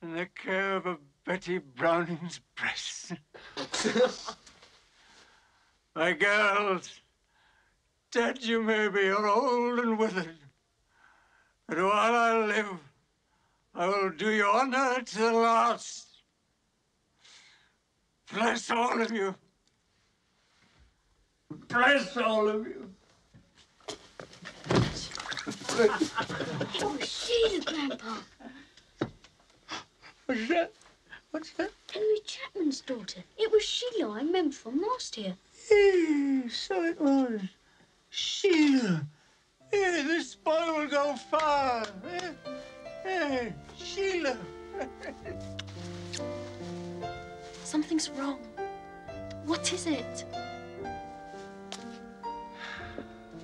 than the curve of Betty Browning's breast. [laughs] My girls, dead you may be, or old and withered, but while I live, I will do you honor to the last. Bless all of you. Bless all of you. oh, was Sheila, Grandpa. What's that? What's that? Henry Chapman's daughter. It was Sheila I remember from last year. So it was. Sheila. Eh, this boy will go far. Eh, Sheila. Something's wrong. What is it?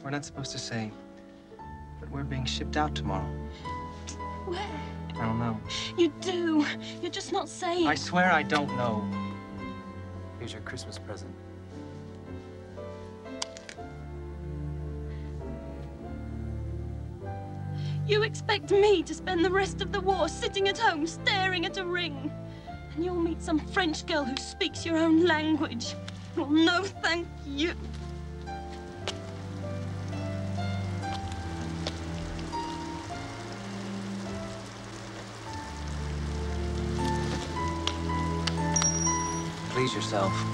We're not supposed to say, but we're being shipped out tomorrow. Where? I don't know. You do. You're just not saying. I swear I don't know. Here's your Christmas present. You expect me to spend the rest of the war sitting at home staring at a ring? And you'll meet some French girl who speaks your own language. Well, no, thank you. Please yourself.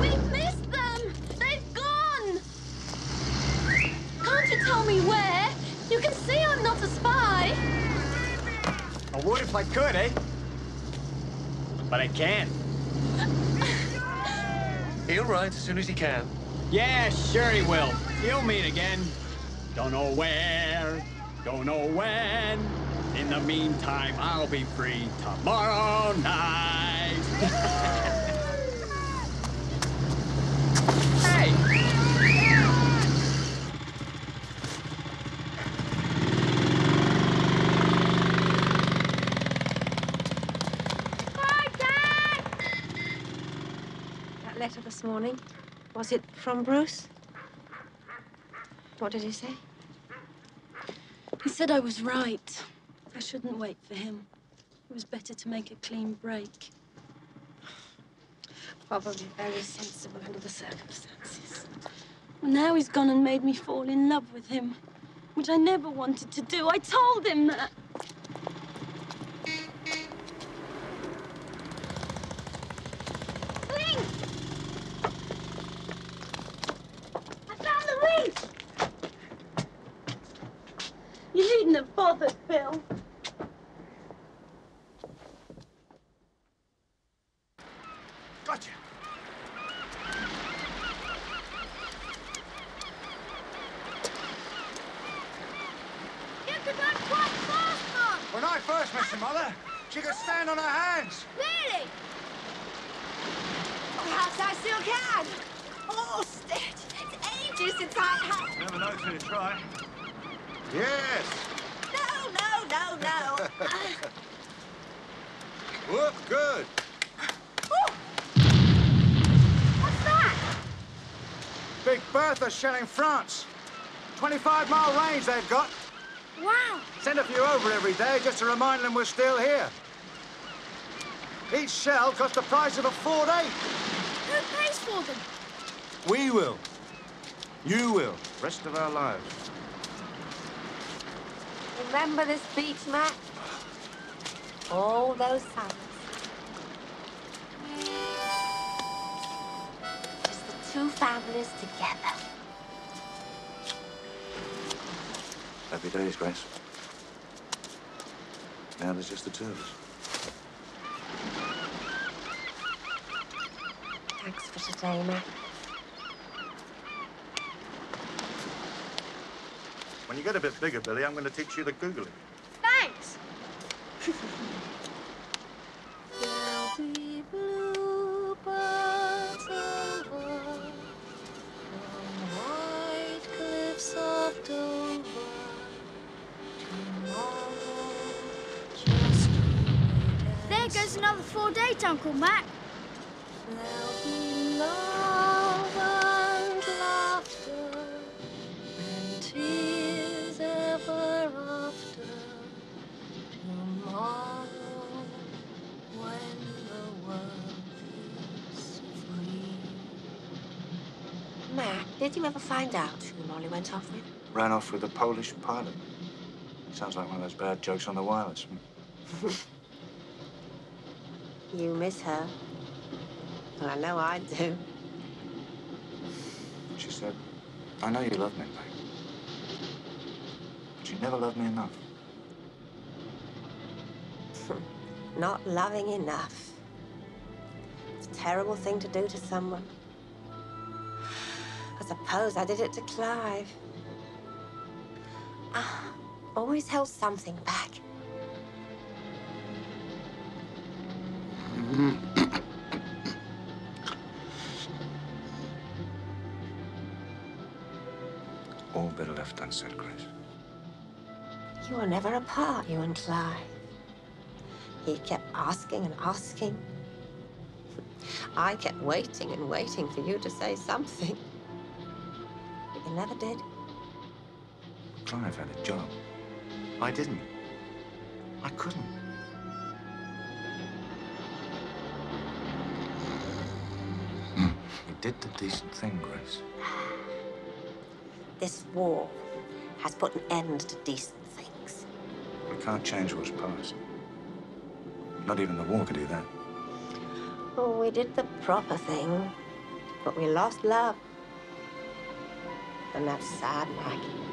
We've missed them! They've gone! Can't you tell me where? You can see I'm not a spy. I would if I could, eh? But I can't. He'll write as soon as he can. Yeah, sure he will. He'll meet again. Don't know where, don't know when. In the meantime, I'll be free tomorrow night. [laughs] hey! That letter this morning, was it from Bruce? What did he say? He said I was right. I shouldn't wait for him. It was better to make a clean break. Probably very sensible under the circumstances. Well, now he's gone and made me fall in love with him, which I never wanted to do. I told him that. Ring! I found the ring! You needn't have bothered, Bill. Gotcha. You could run quite fast, Mum! When I first met your mother, she could stand on her hands. Really? Perhaps I still can. Oh, Stitch, it's ages since I had... Never know till you try. Yes. No, no, no, no. Look good. What's that? Big Bertha shelling France. 25 mile range they've got. Wow! Send a few over every day just to remind them we're still here. Each shell costs the price of a Ford 8. Who pays for them? We will. You will. Rest of our lives. Remember this beach, Matt? All those summers. Just the two families together. Happy days, Grace. Now there's just the two of us. Thanks for today, Matt. When you get a bit bigger, Billy, I'm going to teach you the googly. Thanks! [laughs] did you ever find out who Molly went off with? Ran off with a Polish pilot. Sounds like one of those bad jokes on the wireless. [laughs] You miss her. Well, I know I do. She said, I know you love me, babe. But you never loved me enough. [laughs] Not loving enough. It's a terrible thing to do to someone. Suppose I did it to Clive. Ah, always held something back. [coughs] All better left unsaid, Grace. You were never apart, you and Clive. He kept asking and asking. I kept waiting and waiting for you to say something. Never did. Clive had a job. I didn't. I couldn't. you did the decent thing, Grace. This war has put an end to decent things. We can't change what's past. Not even the war could do that. Oh, we did the proper thing, but we lost love. And that's sad, Maggie.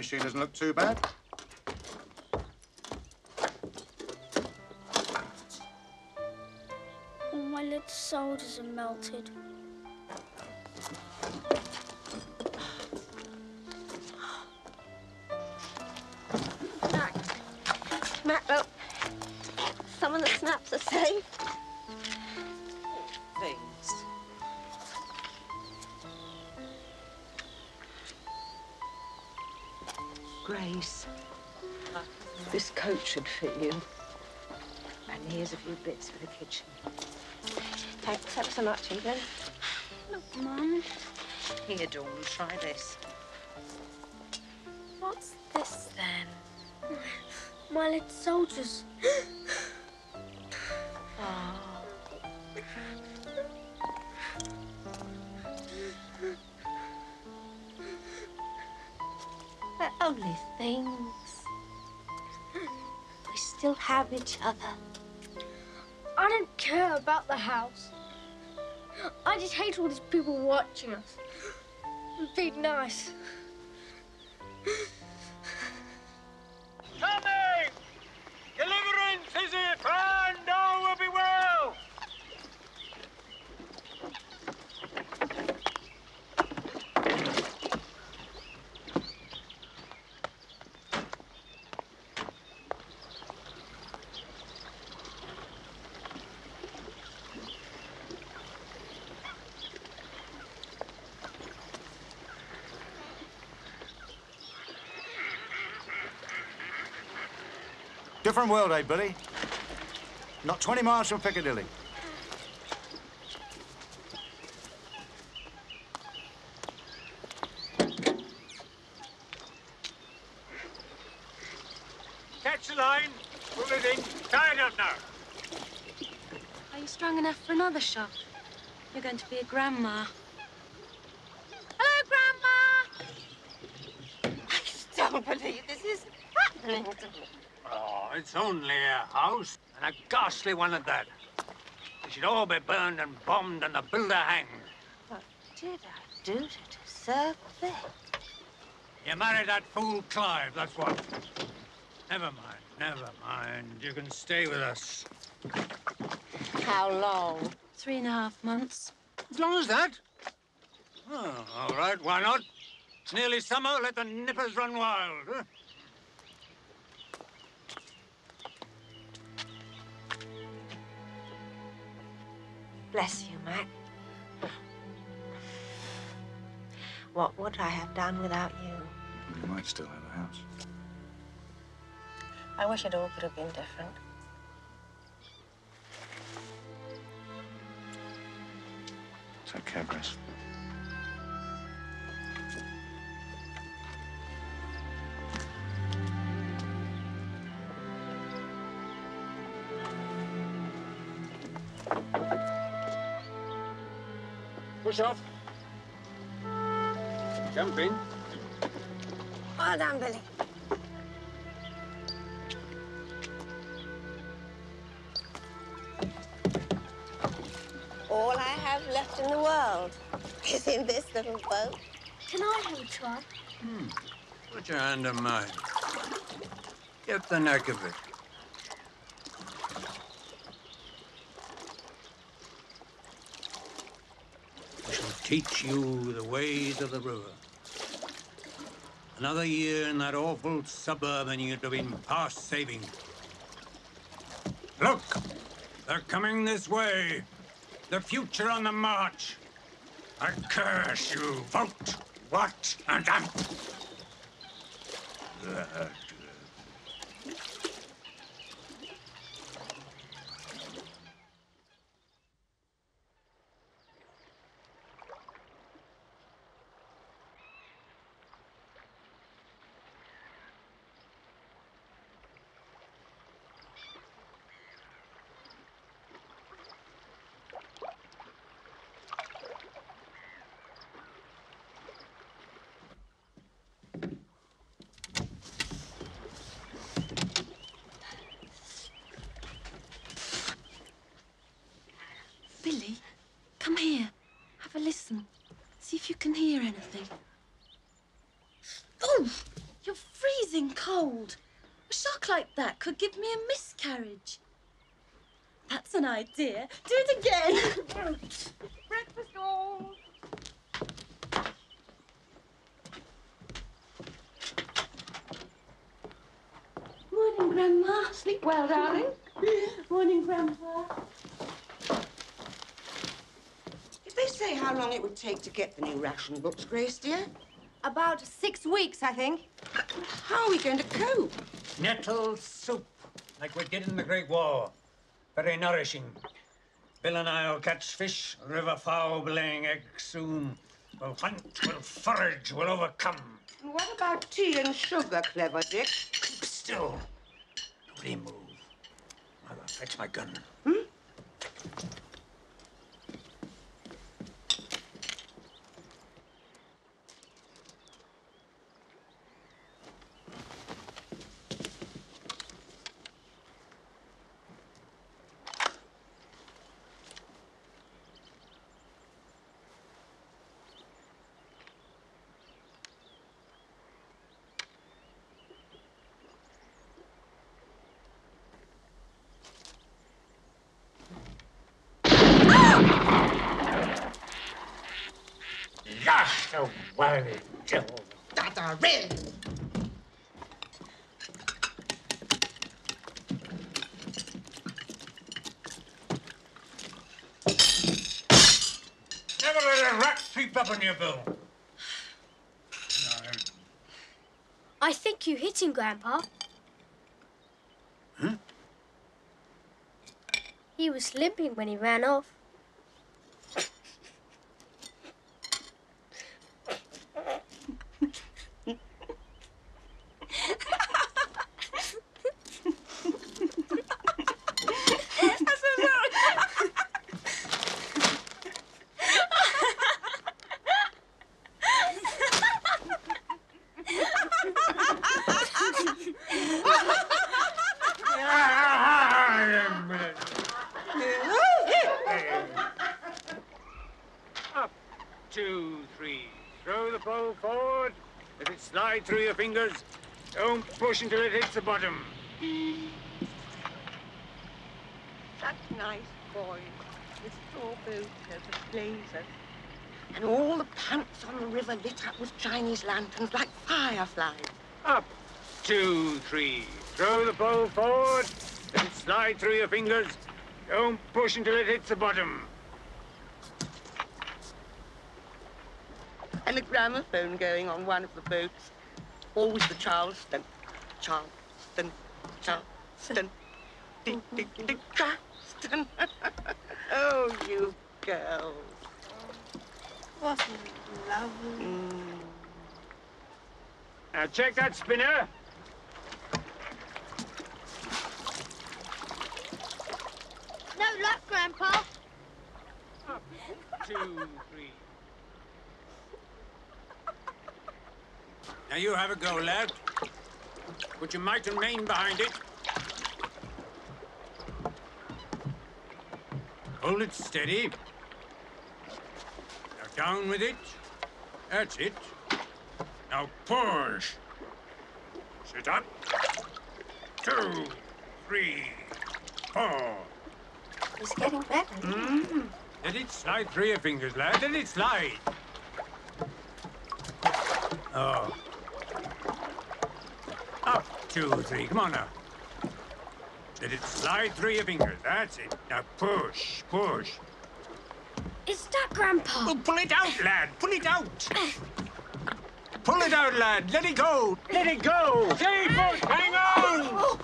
Machine doesn't look too bad. All my little soldiers are melted. Should fit you. And here's a few bits for the kitchen. Thanks ever so much, Evelyn. Look, Mum. Here, Dawn, try this. What's this then? My little soldiers. Each other. I don't care about the house. I just hate all these people watching us. Be nice. Different world, eh, Billy? Not 20 miles from Piccadilly. Catch the line. Pull it in. Tie it up now. Are you strong enough for another shot? You're going to be a grandma. Hello, Grandma! I don't believe this is happening to me. Oh, it's only a house, and a ghastly one at that. They should all be burned and bombed and the builder hanged. What did I do to deserve this? You married that fool Clive, that's what. Never mind, never mind. You can stay with us. How long? Three and a half months. As long as that? Oh, all right, why not? It's nearly summer, let the nippers run wild. Huh? Bless you, Mac. What would I have done without you? You might still have a house. I wish it all could have been different. Take care, Grace. Push off. Jump in. Well done, Billy. All I have left in the world is in this little boat. Can I have a try? Hmm. Put your hand on mine. Get the neck of it. Teach you the ways of the river. Another year in that awful suburb and you'd have been past saving. Look! They're coming this way. The future on the march. I curse you, vote, what, and amp. That, Billy, come here. Have a listen. See if you can hear anything. Oh, you're freezing cold. A shock like that could give me a miscarriage. That's an idea. Do it again. [laughs] Breakfast all. Morning, Grandma. Sleep well, darling. [laughs] Morning, Grandpa. Did they say how long it would take to get the new ration books, Grace, dear? About six weeks, I think. How are we going to cope? Nettle soup, like we did in the Great War. Very nourishing. Bill and I'll catch fish, river fowl laying eggs soon. We'll hunt, we'll forage, we'll overcome. And what about tea and sugar, clever Dick? Keep still. Nobody move. I'll fetch my gun. Gosh, so worried, Joe. Red. Never let a rat creep up on your bill. [sighs] I think you hit him, Grandpa. Huh? He was limping when he ran off. Up, two, three. Throw the pole forward. Let it slide through your fingers. Until it hits the bottom. Such nice boys with straw boaters and blazers. And all the pants on the river lit up with Chinese lanterns like fireflies. Up, two, three. Throw the pole forward. It slide through your fingers. Don't push until it hits the bottom. And a gramophone going on one of the boats. Always the Charleston. Charleston. Charleston. Ding, ding, ding, Charleston. oh, you girls. Wasn't it lovely? Mm. Now check that spinner. No luck, Grandpa. Two, three. Now you have a go, lad. Put your might and main behind it. Hold it steady. Now down with it. That's it. Now push. Sit up. Two, three, four. It's getting better. Mm. Let it slide through your fingers, lad. Let it slide. Oh. Up, two, three. Come on now. Let it slide through your fingers. That's it. Now push, push. Is that Grandpa? Oh, pull it out, lad. Pull it out. Pull it out, lad. Let it go. Let it go. Stay put. Hang on. Oh.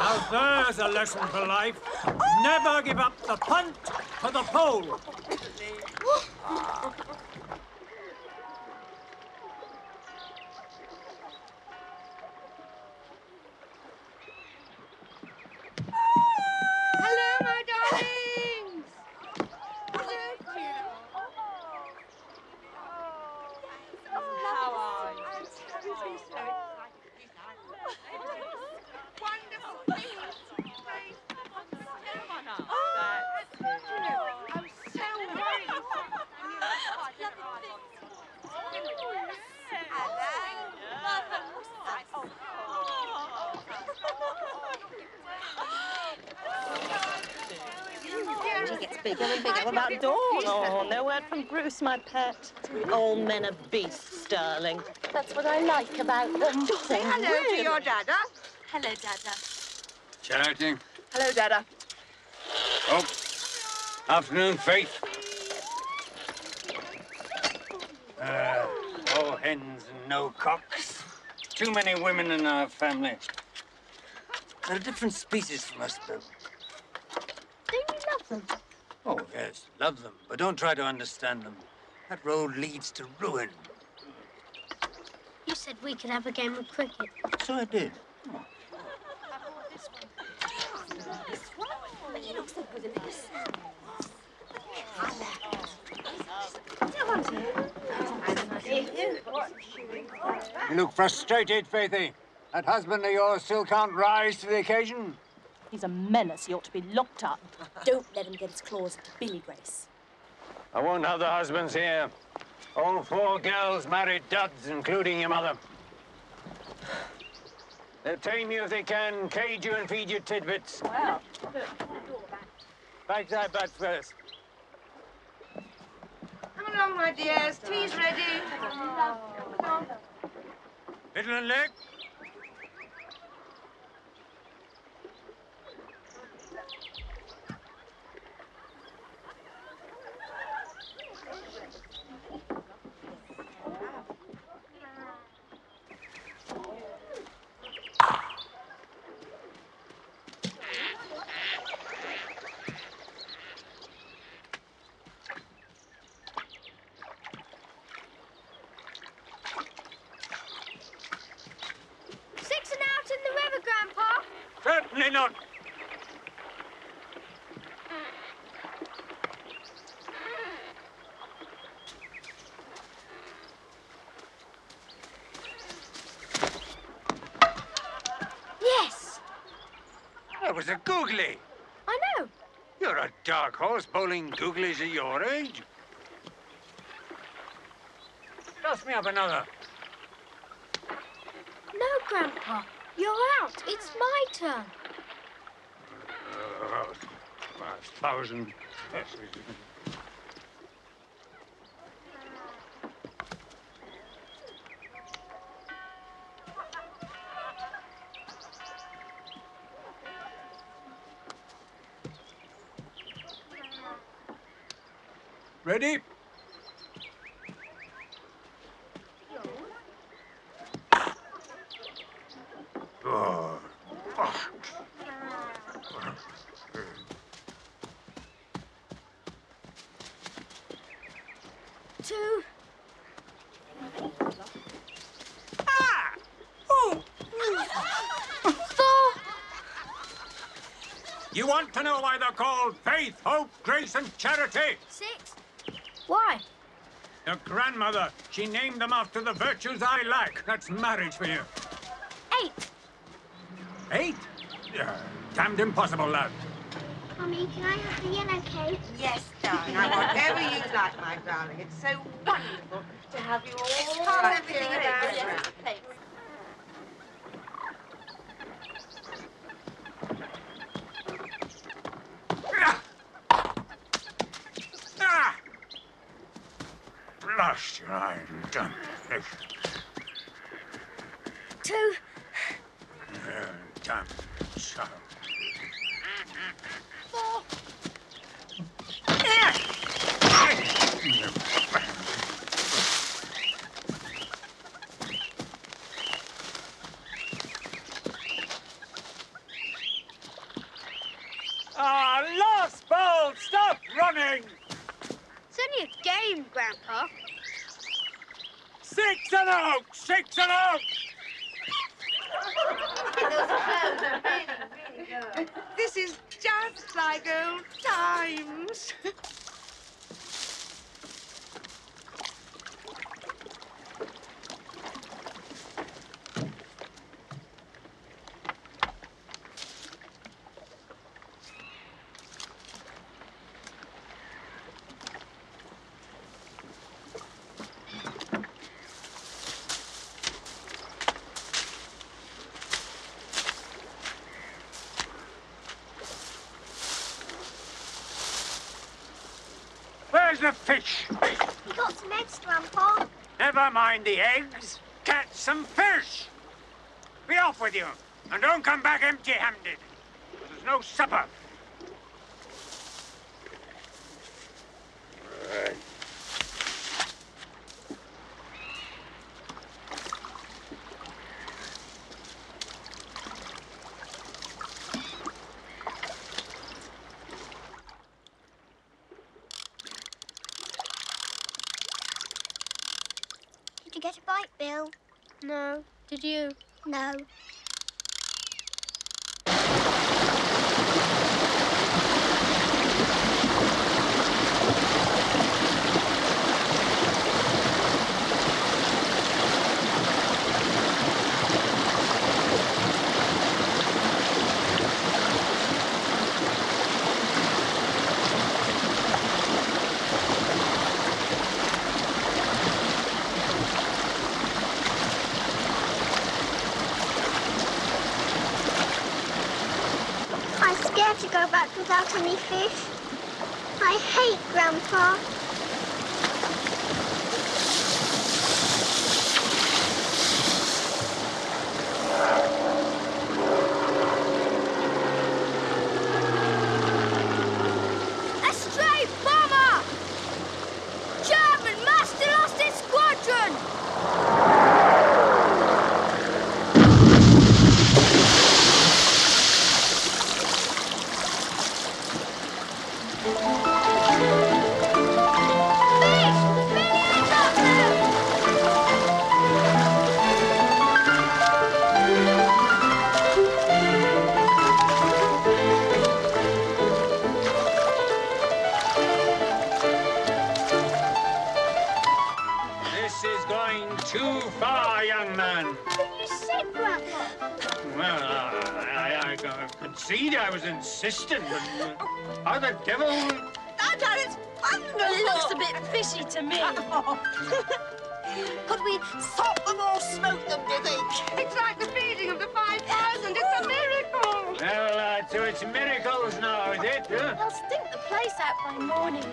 Now there's a lesson for life. Never give up the punt for the pole. Hello, my darlings. How are you? She gets bigger and bigger. What about Dawn? Oh, no word from Bruce, my pet. All men are beasts, darling. That's what I like about them. Say hello to your dada. Hello, Dada. Charity. Hello, dada. Oh. Afternoon, Faith. Uh, all hens and no cocks. Too many women in our family. They're a different species from us, though. Do you love them? Oh, yes, love them, but don't try to understand them. That road leads to ruin. You said we could have a game of cricket. So I did. But you look so good in this. You look frustrated, Faithy. That husband of yours still can't rise to the occasion. He's a menace. He ought to be locked up. Don't let him get his claws into Billy Grace. I won't have the husbands here. All four girls married duds, including your mother. They'll tame you if they can, cage you and feed you tidbits. Well, Back that back first. Come along, my dears. Tea's ready. Oh. Little and leg. Yeah. Was a googly. I know. You're a dark horse bowling googlies at your age. Toss me up another. No, Grandpa. You're out. It's my turn. Uh, a thousand. Ready? Two. Ah! Oh. Four. You want to know why they're called faith, hope, grace, and charity? Why? Your grandmother, she named them after the virtues I lack. That's marriage for you. Eight. Eight? Yeah, damned impossible, lad. Mummy, can I have the yellow cake? Yes, darling. I whatever you like, my darling. It's so wonderful to have you all Calm right everything here down. again. Yes, Ah! Blast your eyes, damn fish. Two. Yeah, damn child. Four. Ah, lost ball! Stop running! It's only a game, Grandpa. Six and out! This is just like old times. Where's the fish? You got some eggs, Grandpa? Never mind the eggs. Catch some fish. Be off with you. And don't come back empty-handed. There's no supper. Did you get a bite, Bill? No. Did you? No. I'm scared to go back without any fish. Well, I, I, I concede I was insistent, but uh, how the devil... Dad, Dad, it's wonderful. It looks a bit fishy to me. [laughs] Could we salt them or smoke them, do you think? It's like the feeding of the 5,000. It's a miracle. Well, so it's miracles now, is it? Huh? They'll stink the place out by morning.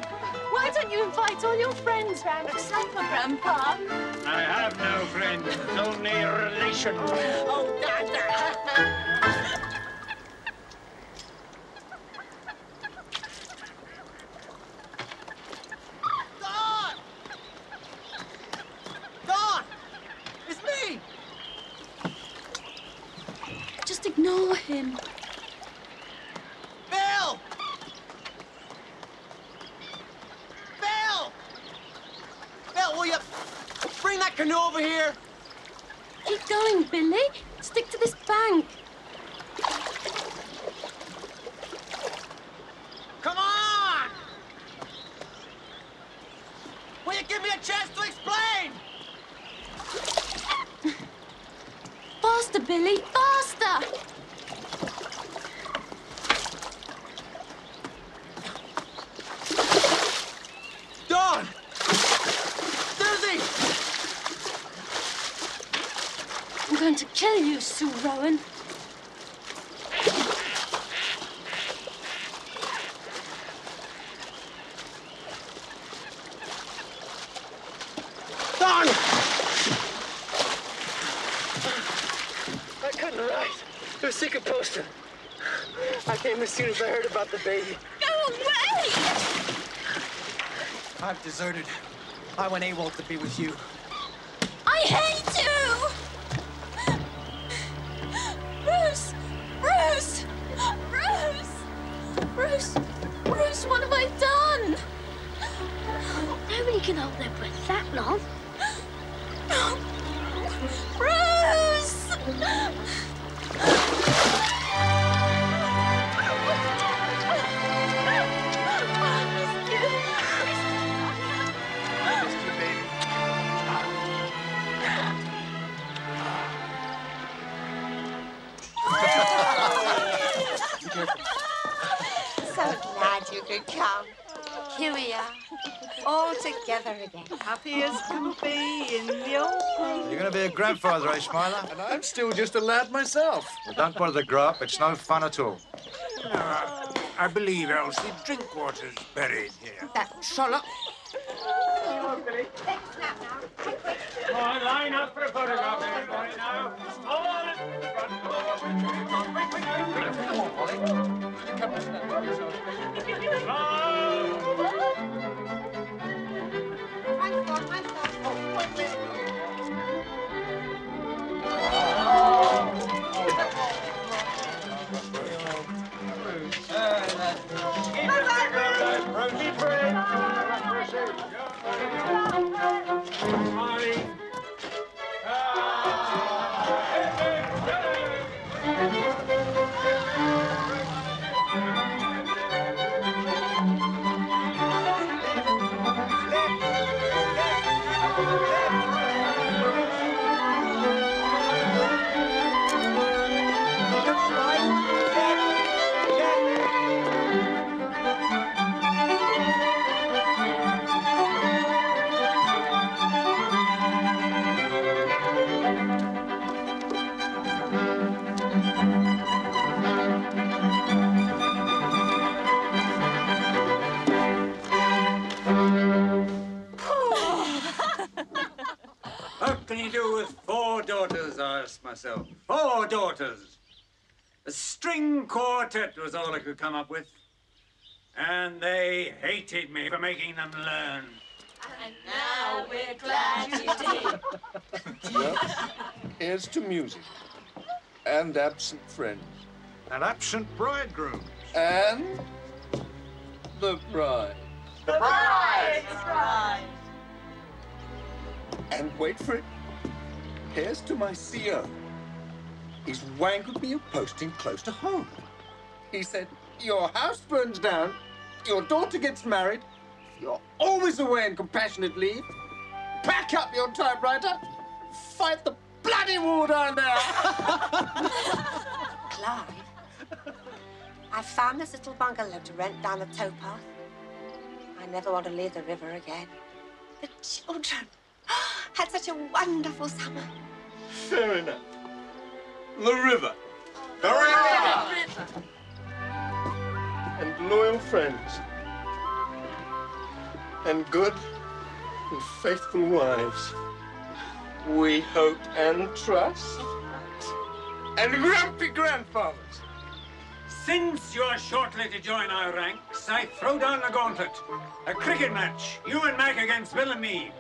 Why don't you invite all your friends round for supper, Grandpa? I have no friends, only relations. Oh, Dad, [laughs] Dawn! Dawn! It's me! Just ignore him. Bill! Bill! canoe over here? Keep going, Billy. Stick to this bank. Come on! Will you give me a chance to explain? Faster, Billy, faster! Dawn! Susie! I'm going to kill you, Sue Rohan. Dawn! I couldn't write. It was secret posted. I came as soon as I heard about the baby. Go away! I've deserted. I went AWOL to be with you. I hate you! Bruce! Bruce! Bruce! Bruce! Bruce, what have I done? Nobody can hold their breath that long. Grandfather, eh, Smiler? And I'm still just a lad myself. Well, don't bother the grow up. It's no fun at all. Uh, I believe, Elsie, Drinkwater's buried here. That trollop. Come on, line up for a photograph, everybody now. All What Four daughters. A string quartet was all I could come up with. And they hated me for making them learn. And now we're glad you [laughs] did. Well, here's to music. And absent friends. And absent bridegrooms. And the bride. The bride! bride. And wait for it. Here's to my CO. He's wangled me a posting close to home. He said, Your house burns down, your daughter gets married, you're always away on compassionate leave. Pack up your typewriter, fight the bloody war down there. [laughs] Clive, I found this little bungalow to rent down the towpath. I never want to leave the river again. The children [gasps] had such a wonderful summer. Fair enough. The river. The river! and loyal friends, and good and faithful wives. We hope and trust, and grumpy grandfathers. Since you're shortly to join our ranks, I throw down the gauntlet. A cricket match. You and Mac against Bill and me.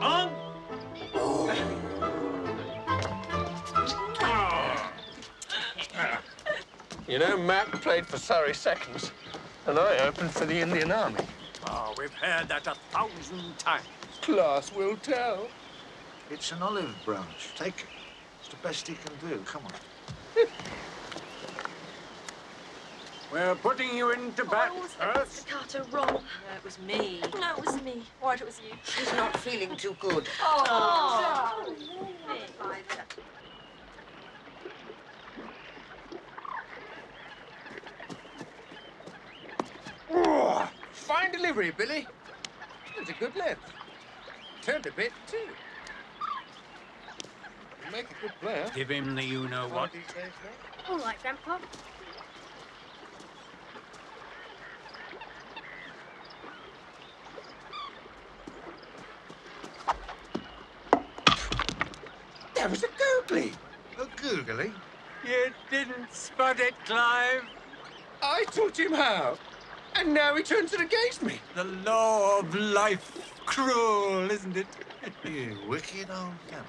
On? Oh. You know, Mac played for Surrey Seconds, and I opened for the Indian Army. Oh, we've heard that a thousand times. Class will tell. It's an olive branch. Take it. It's the best he can do. Come on. We're putting you into oh, bat first. Carter wrong. No, it was me. No, it was me. Right, it was you. She's not feeling too good. Oh. Oh, oh. Fine delivery, Billy. It's a good length. Turned a bit, too. You make a good player. Give him the you-know-what. All right, Grandpa. That was a googly. A googly? You didn't spot it, Clive. I taught him how. And now he turns it against me. The law of life. Cruel, isn't it? you wicked old devil.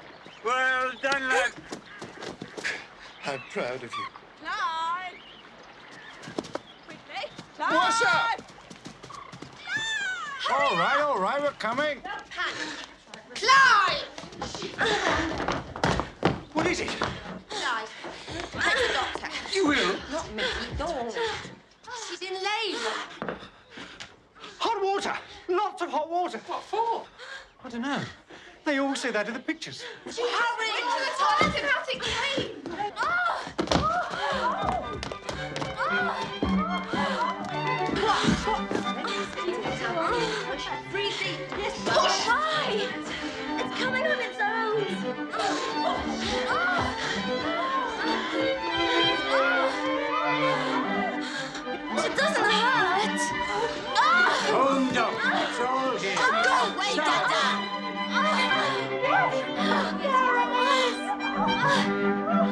Well done, lad. I'm proud of you. Clive! Quickly! Clive! What's up? All right, all right, we're coming. Clive! What is it? Clive, take the doctor. You will? Not me, don't. She's in labour. [gasps] Hot water. Lots of hot water. What for? I don't know. They all say that in the pictures. Hurry! Into the toilet and have it clean. Oh! Freezing. Yes, push. Right. It's coming on its own. Oh, oh, oh.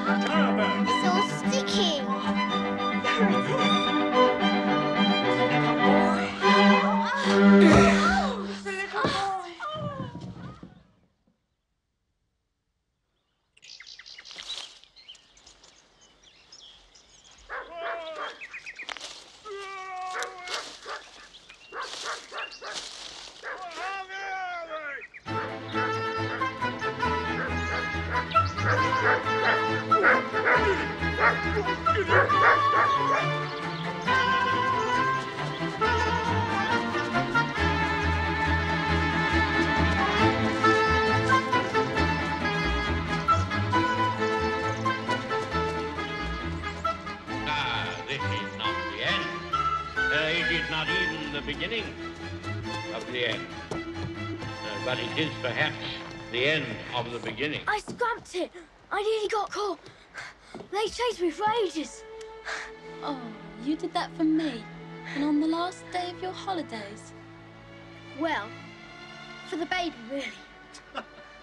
It's all sticky. [laughs] They chased me for ages. Oh, you did that for me. And on the last day of your holidays. Well, for the baby, really.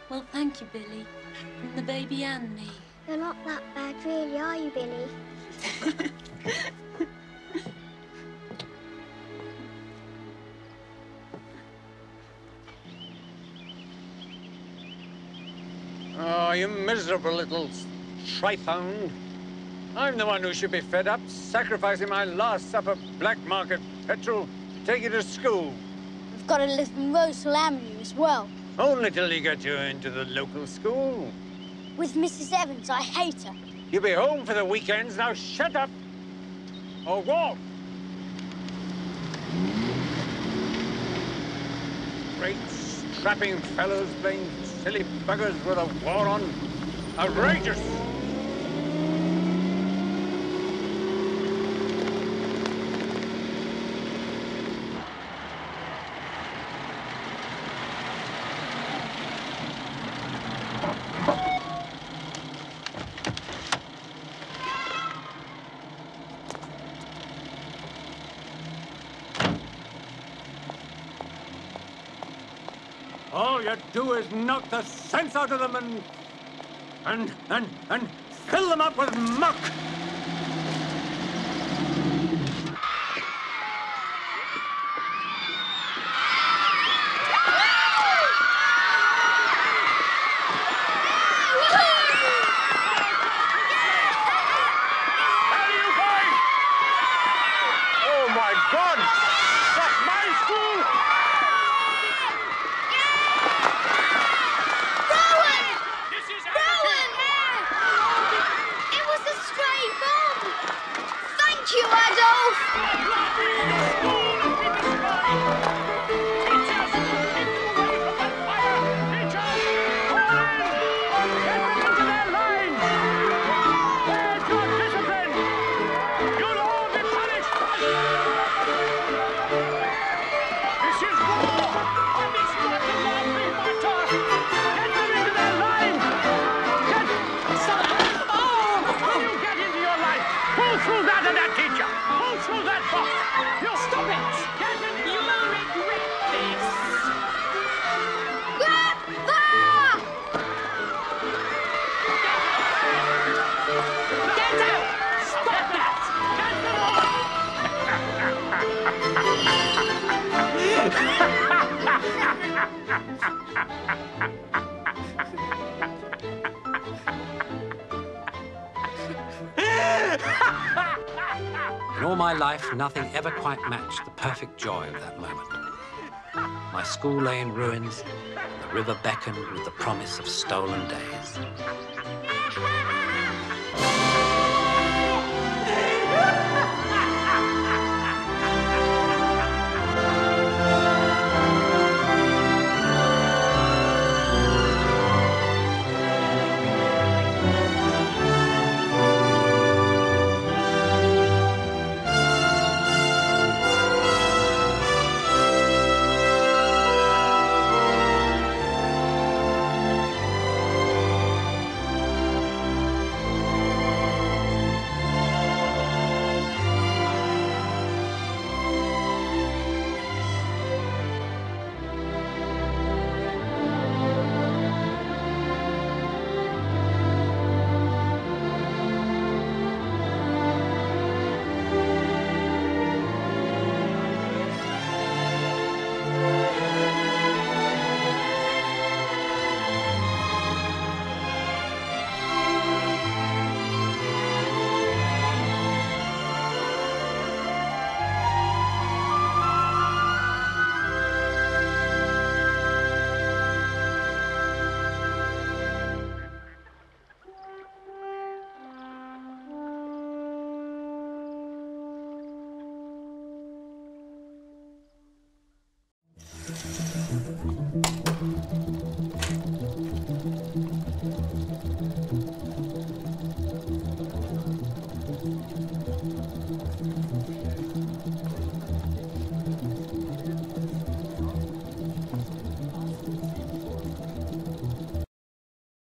Well, thank you, Billy. From the baby and me. You're not that bad, really, are you, Billy? Oh, you miserable little tripe-hound. I'm the one who should be fed up, sacrificing my last sup of black market petrol to take you to school. We've got to live in Rosehill Avenue as well. Only till you get you into the local school. With Mrs. Evans, I hate her. You'll be home for the weekends. Now shut up. Or walk. Great strapping fellows playing silly buggers with a war on. Outrageous. Do is knock the sense out of them and and and and fill them up with muck. Life, nothing ever quite matched the perfect joy of that moment. My school lay in ruins, and the river beckoned with the promise of stolen days.